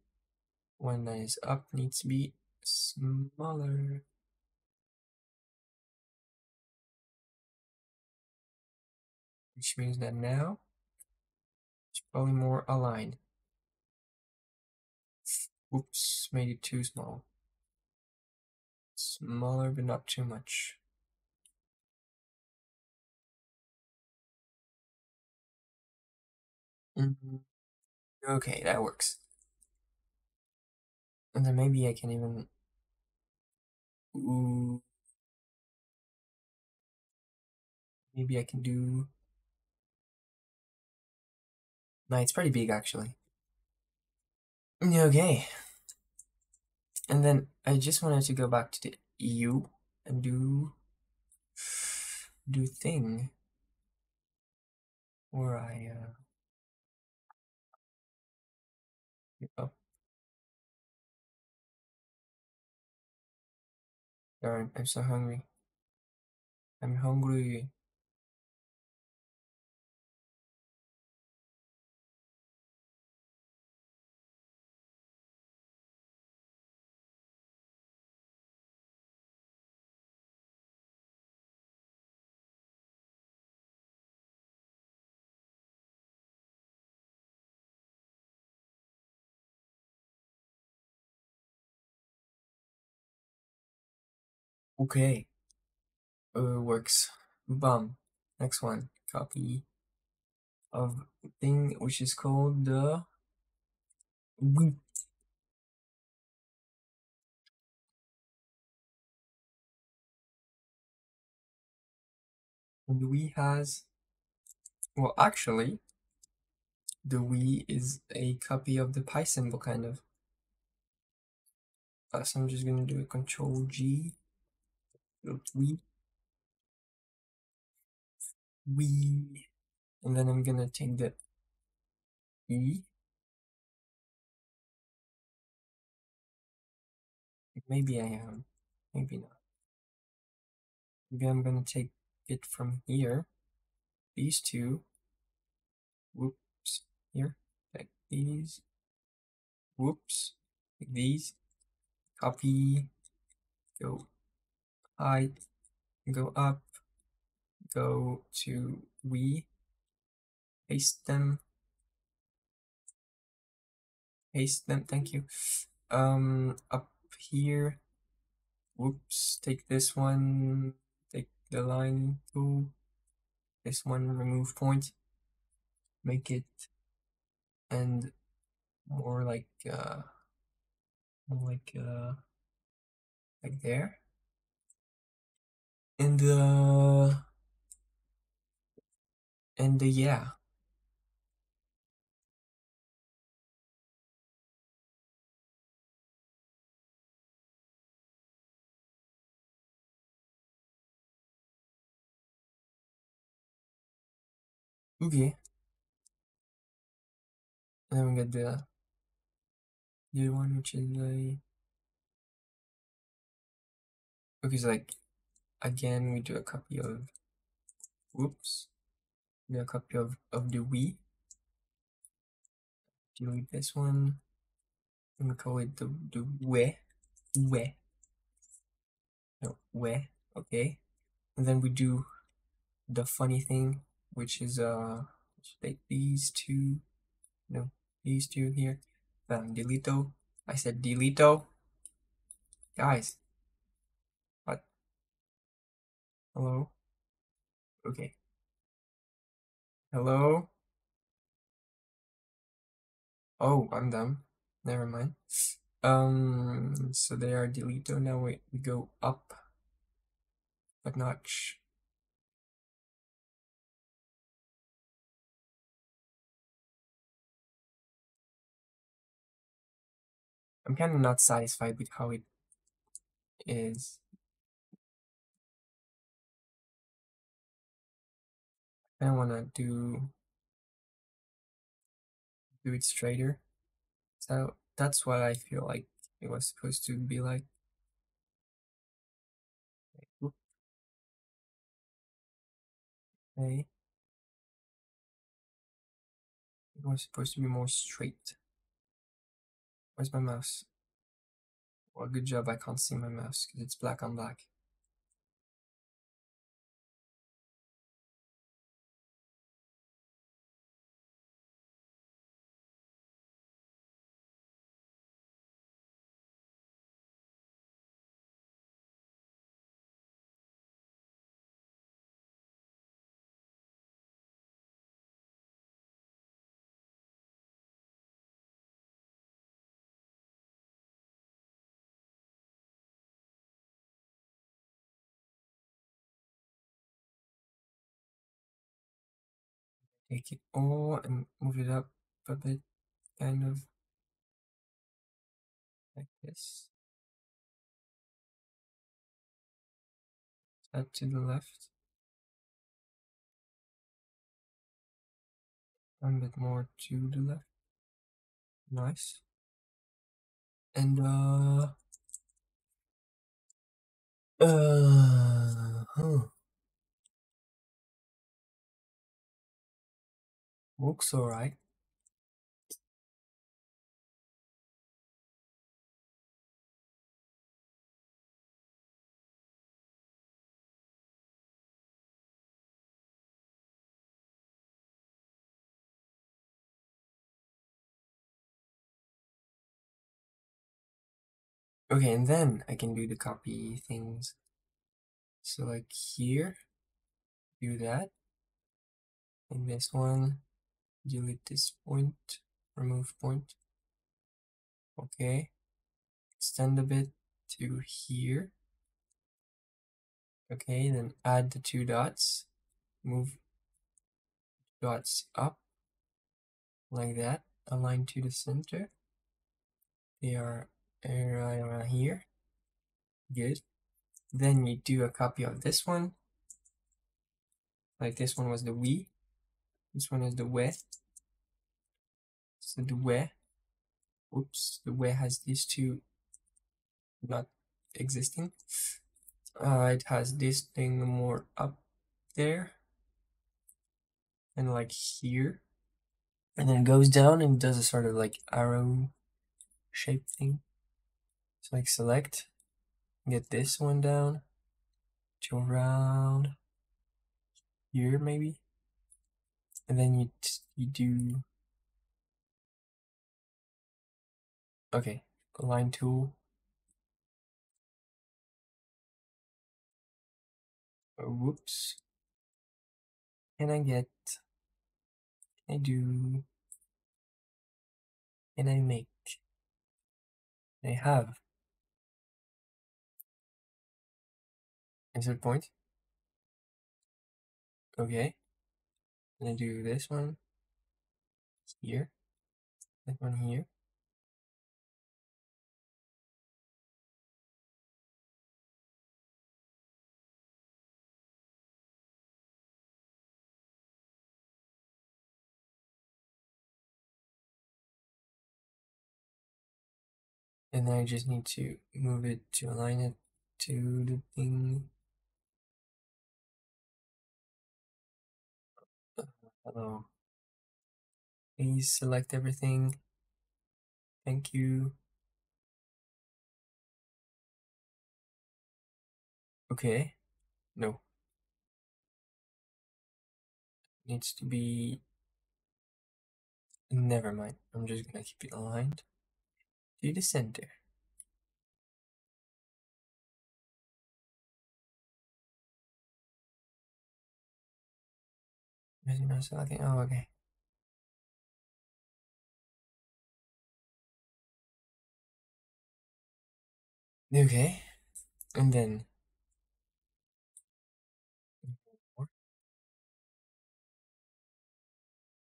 one that is up needs to be smaller. which means that now it's probably more aligned. Oops, made it too small. Smaller, but not too much. Mm -hmm. Okay, that works. And then maybe I can even... Ooh. Maybe I can do no, it's pretty big actually. Okay. And then I just wanted to go back to the And do do thing where I uh oh. Darn, I'm so hungry. I'm hungry. Okay. Uh, works. Bum. Next one. Copy of thing which is called the Wii. And Wii has well actually the Wii is a copy of the pi symbol kind of. Uh, so I'm just gonna do a control G Euh, we we and then I'm gonna take the E. Maybe I am, maybe not. Maybe I'm gonna take it from here. These two. Whoops. Here. Like these. Whoops. Like these. Copy. Go hide. Go up. Go to we. Paste them. Paste them. Thank you. Um, up here. Whoops. Take this one. Take the line tool. This one. Remove point. Make it and more like uh more like uh like there and uh and uh, yeah. Okay. And then we get the the one which is the because like again we do a copy of whoops we do a copy of of the we delete this one. And call it the the we we no we okay. And then we do the funny thing which is uh take these two no these two here. Then delito i said delito guys what hello? Okay. Hello? Oh i'm dumb. Never mind. Um so they are delito now we, we go up a notch I'm kind of not satisfied with how it is. I of want to do do it straighter. So that's what I feel like it was supposed to be like. Okay. It was supposed to be more straight. Where's my mouse? Well, good job I can't see my mouse because it's black on black. Take it all and move it up a bit, kind of like this. That to the left. A bit more to the left. Nice. And uh uh huh. Looks alright. Okay, and then I can do the copy things. So like here, do that. And this one, delete this point, remove point. Okay. Extend a bit to here. Okay, then add the two dots. Move dots up like that. Align to the center. They are right around here. Good. Then you do a copy of this one. Like this one was the we. This one is the where. So the where, oops, the where has these two not existing. Uh, it has this thing more up there. And like here. And then it goes down and does a sort of like arrow shape thing. So like select get this one down to around here maybe and then you you do okay line tool. Oh, whoops. Can I get I do and I make I have insert point? Okay and I do this one here that one here and then I just need to move it to align it to the thing. Hello. Please select everything. Thank you. Okay. No. Needs to be. Never mind. I'm just gonna keep it aligned to the center. Is not selecting? Oh, okay. Okay. And then.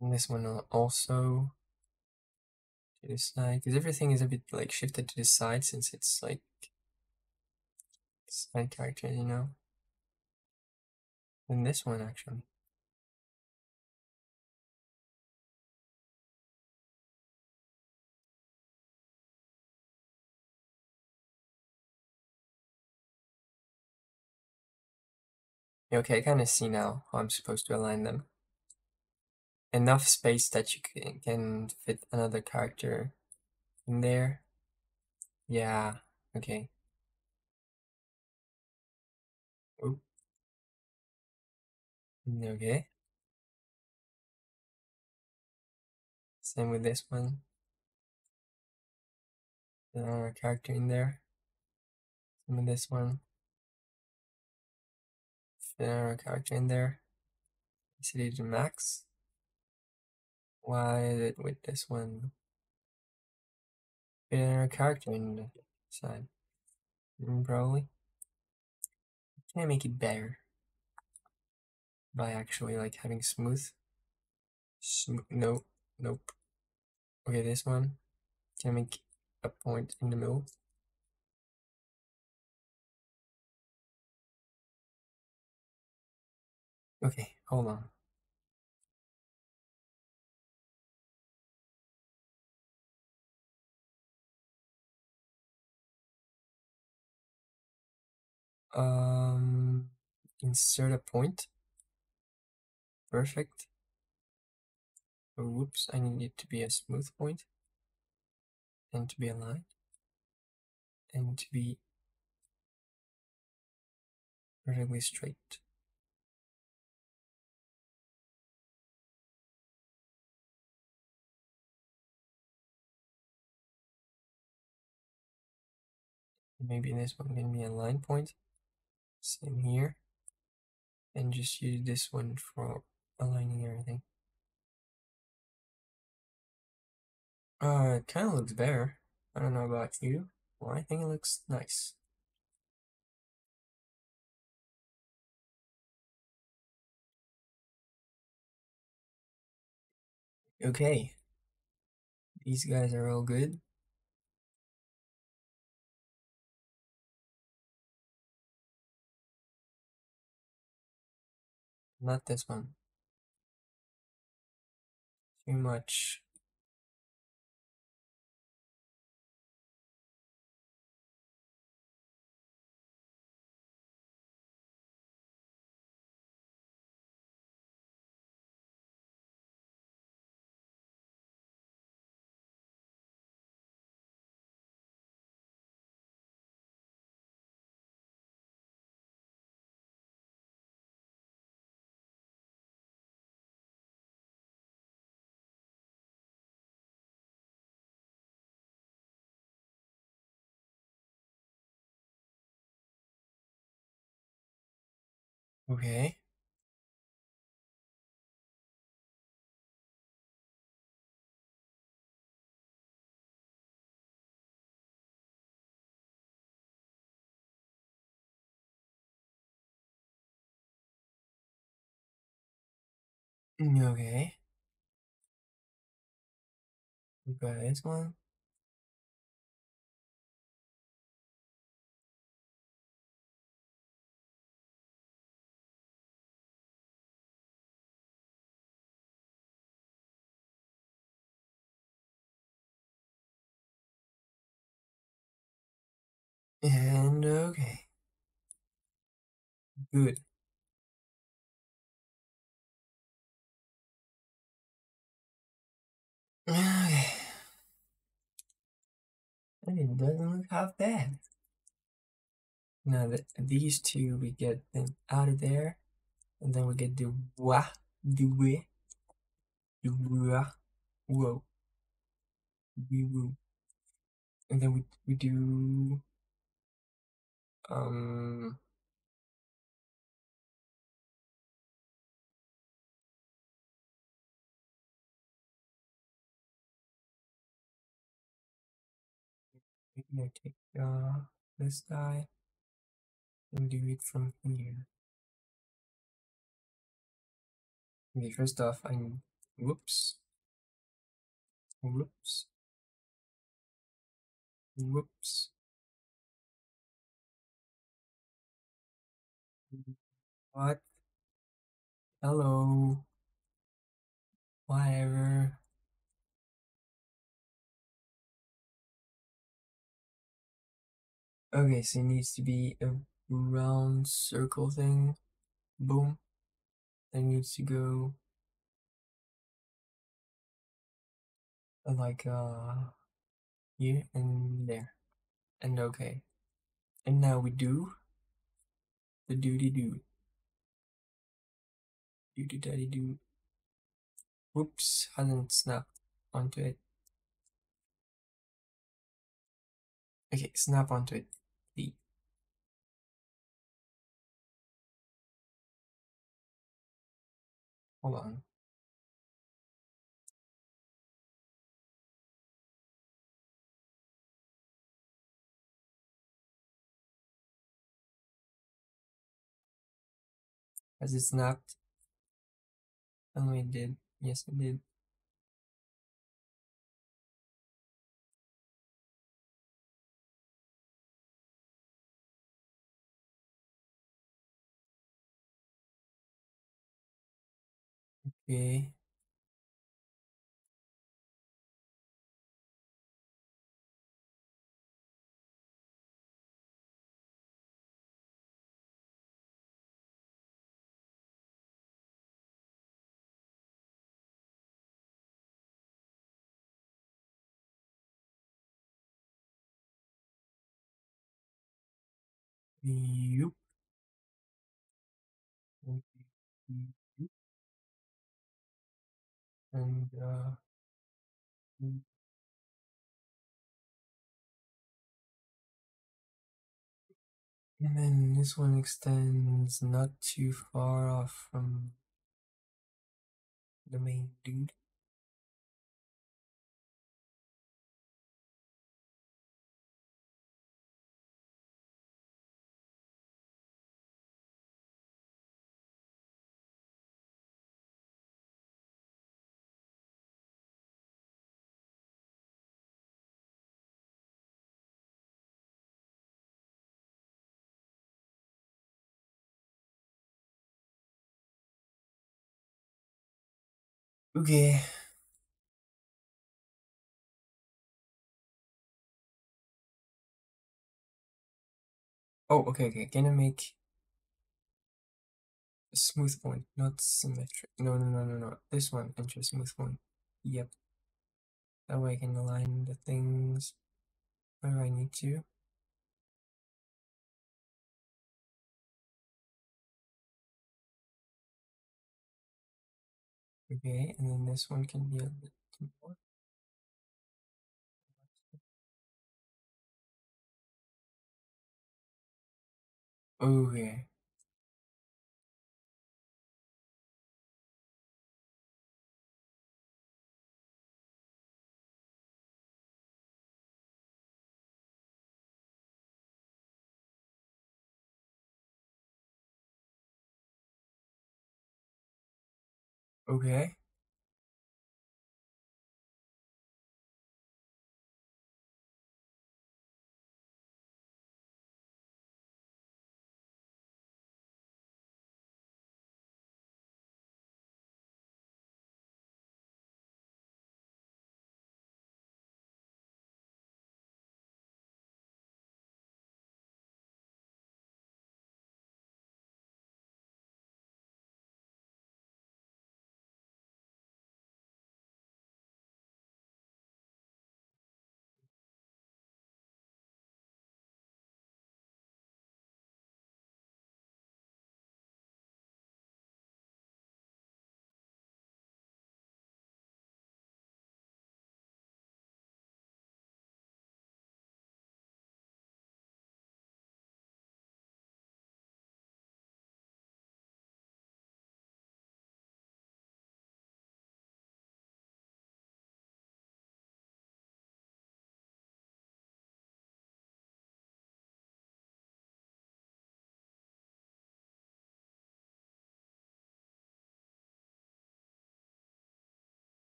And this one also to the side because everything is a bit like shifted to the side since it's like side character, you know. And this one actually. Okay, I kind of see now how I'm supposed to align them. Enough space that you can, fit another character in there. Yeah, okay. Oop. Okay. Same with this one. Another character in there. Same with this one. Another character in there. City to max. Why is it with this one? Another character in the side. Mm, probably. Can I make it better? By actually like having smooth. Sm no, nope. Okay, this one. Can I make a point in the middle? Okay, hold on. Um, insert a point. Perfect. Whoops, I need it to be a smooth point and to be aligned and to be perfectly straight. Maybe this one can be a line point. Same here. And just use this one for aligning everything. Uh, it kind of looks better. I don't know about you. Well, I think it looks nice. Okay. These guys are all good. Not this one. Too much Okay. Okay. We got this one. And okay. Good. Okay. It doesn't look half bad. Now that these two we get them out of there, and then we get the wah, the we, the wah, whoa, the woo, and then we we do um maybe I take uh this guy and do it from here. Okay, first off, I'm whoops, whoops, whoops. What? Hello. Whatever. Okay, so it needs to be a round circle thing. Boom. Then needs to go like uh here and there. And okay. And now we do the duty do. Duty daddy do. Whoops, hasn't snapped onto it. Okay, snap onto it. D. Hold on. Has it snapped? Oh, it did. Yes, it did. Okay. Yup. And uh mm. and then this one extends not too far off from the main dude. Okay. Oh, okay, okay. Gonna make a smooth point, not symmetric. No, no, no, no, no. This one, enter smooth point. Yep. That way I can align the things where I need to. Okay, and then this one can be a bit more. Okay. Okay.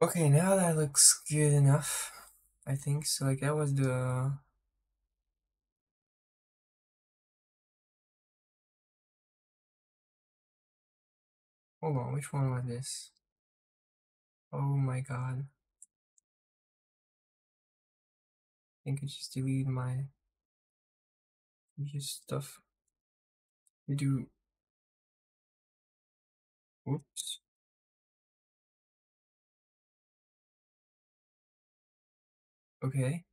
Okay, now that looks good enough. I think so. Like that was the Hold on, which one was this? Oh my god. I think I just deleted my previous stuff. We do Oops. Okay.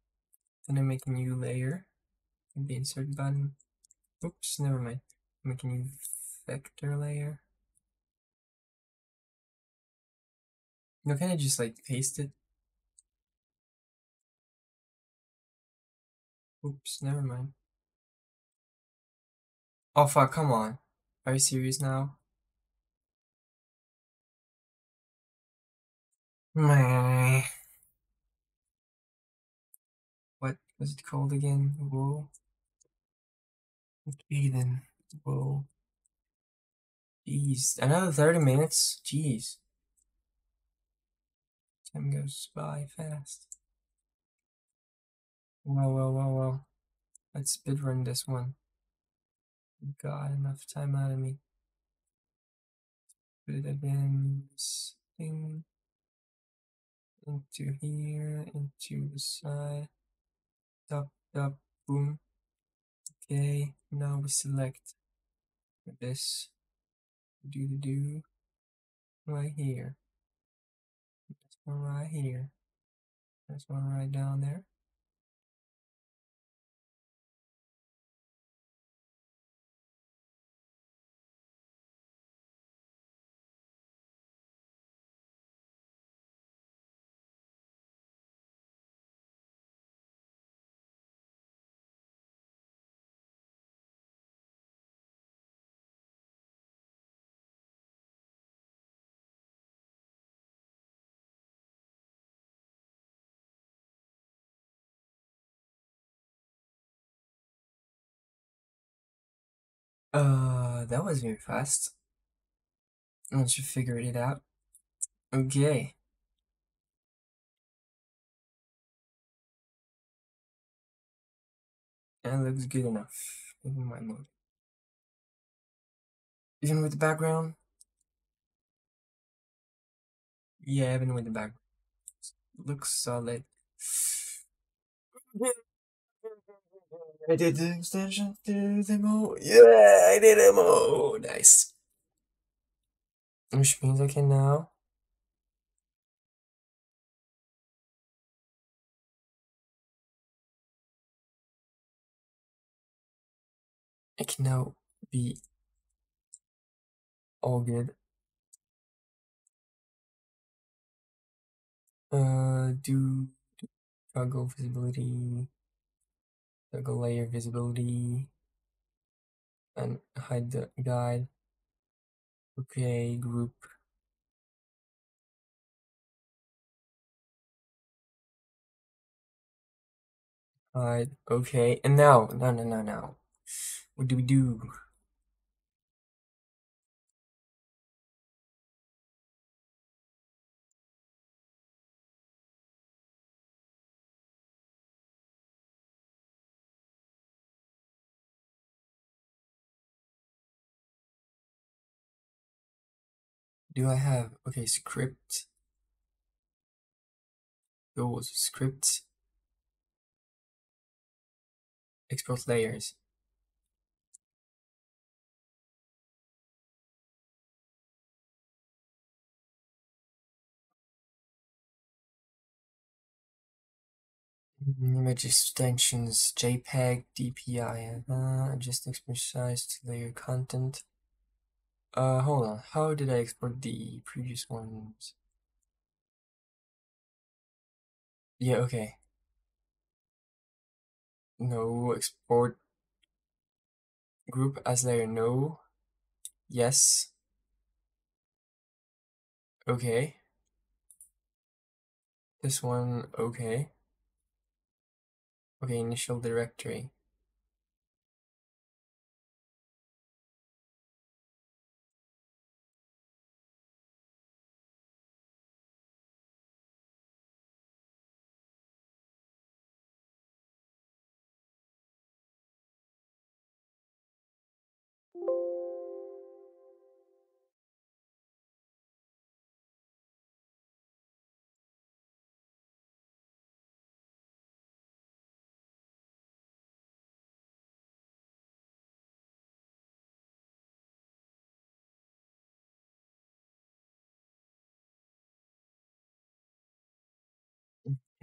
Then I make a new layer. The insert button. Oops, never mind. Make a new vector layer. No, can I just like paste it? Oops, never mind. Oh fuck, come on. Are you serious now? Meh. Was it called again? Whoa. be then. Whoa. Jeez, another 30 minutes? Jeez. Time goes by fast. Well, well, well, well. Let's speedrun this one. Got enough time out of me. Put it again. Thing into here, into the side. Top, top, boom. Okay, now we select this. Do do do. Right here. This one right here. This one right down there. Uh, that was very fast. Once you figured it out. Okay. That looks good enough. Even my mode. Even with the background? Yeah, even with the background. Looks solid. I did the extension to the mode. Yeah, I did a mode. Nice. Which means I can now I can now be all good. Uh, do toggle visibility, toggle layer visibility, and hide the guide. Okay, group. Hide. Okay, and now, no, no, no, no. What do we do? Do I have? Okay, script. Those scripts. Export layers. Image extensions, JPEG, DPI, uh, adjust export size to layer content. Uh, hold on. How did I export the previous ones? Yeah, okay. No, export group as layer, no. Yes. Okay. This one, okay. Okay, initial directory.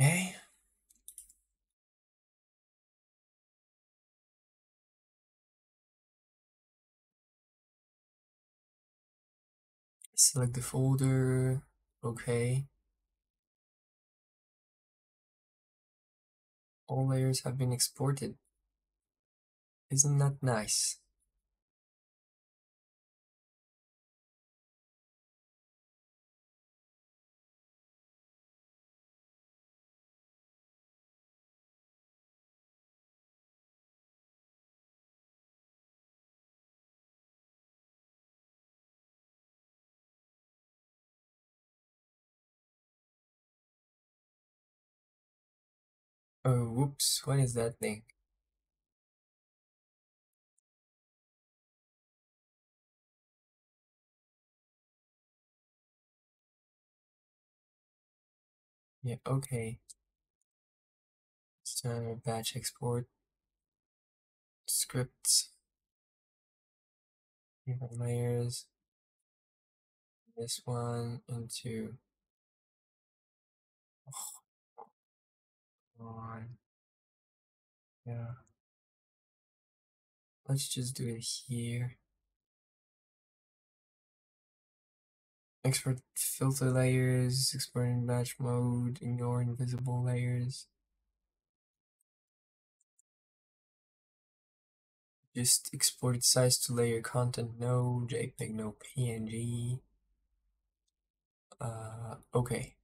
Okay. Select the folder. Okay. All layers have been exported. Isn't that nice? Oh, whoops, what is that thing? Yeah, okay. Standard batch export. Scripts. Layers. This one into. Oh, Yeah. Let's just do it here. Export filter layers, export in batch mode, ignore invisible layers. Just export size to layer content, no JPEG, no PNG. Uh, okay.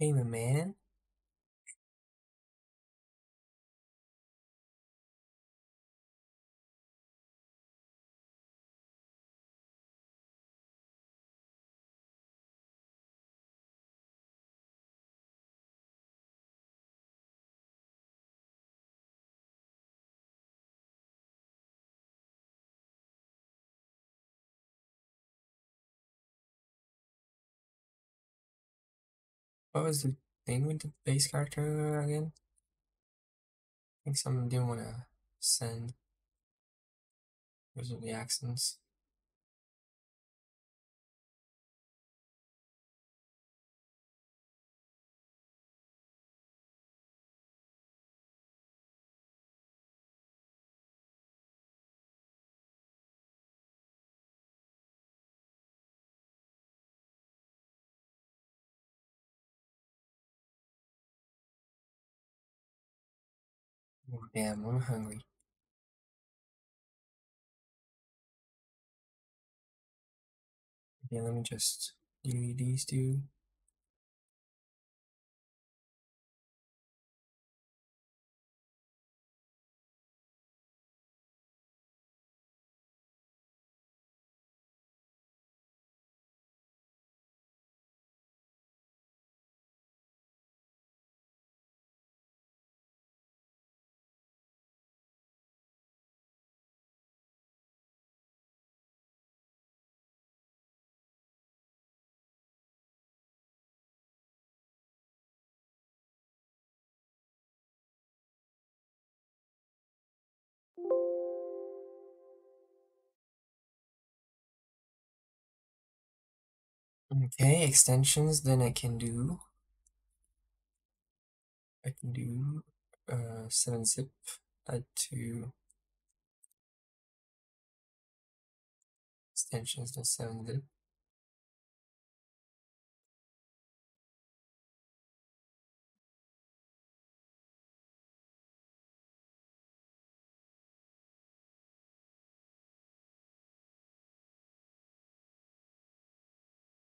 Hey, my man. What was the thing with the base character again? I think someone didn't want to uh, send because of the accents. Damn, I'm hungry. Okay, let me just delete these two. Okay, extensions, then I can do I can do uh 7-zip add to extensions then 7-zip.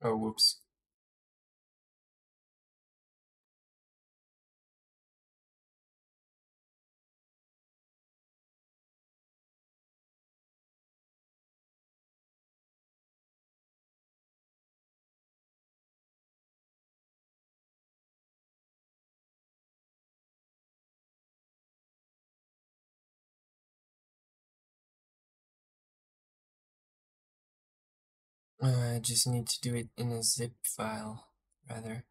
Oh whoops. I just need to do it in a zip file rather.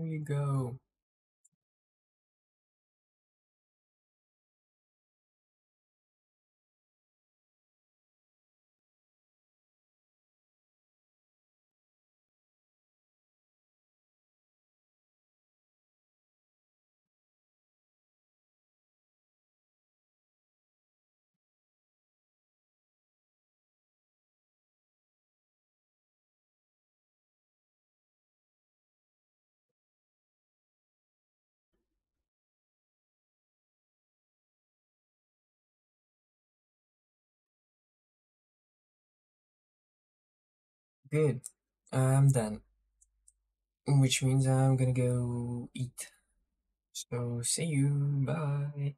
Here you go. Good. Um, I'm done. Which means I'm gonna go eat. So see you. Bye.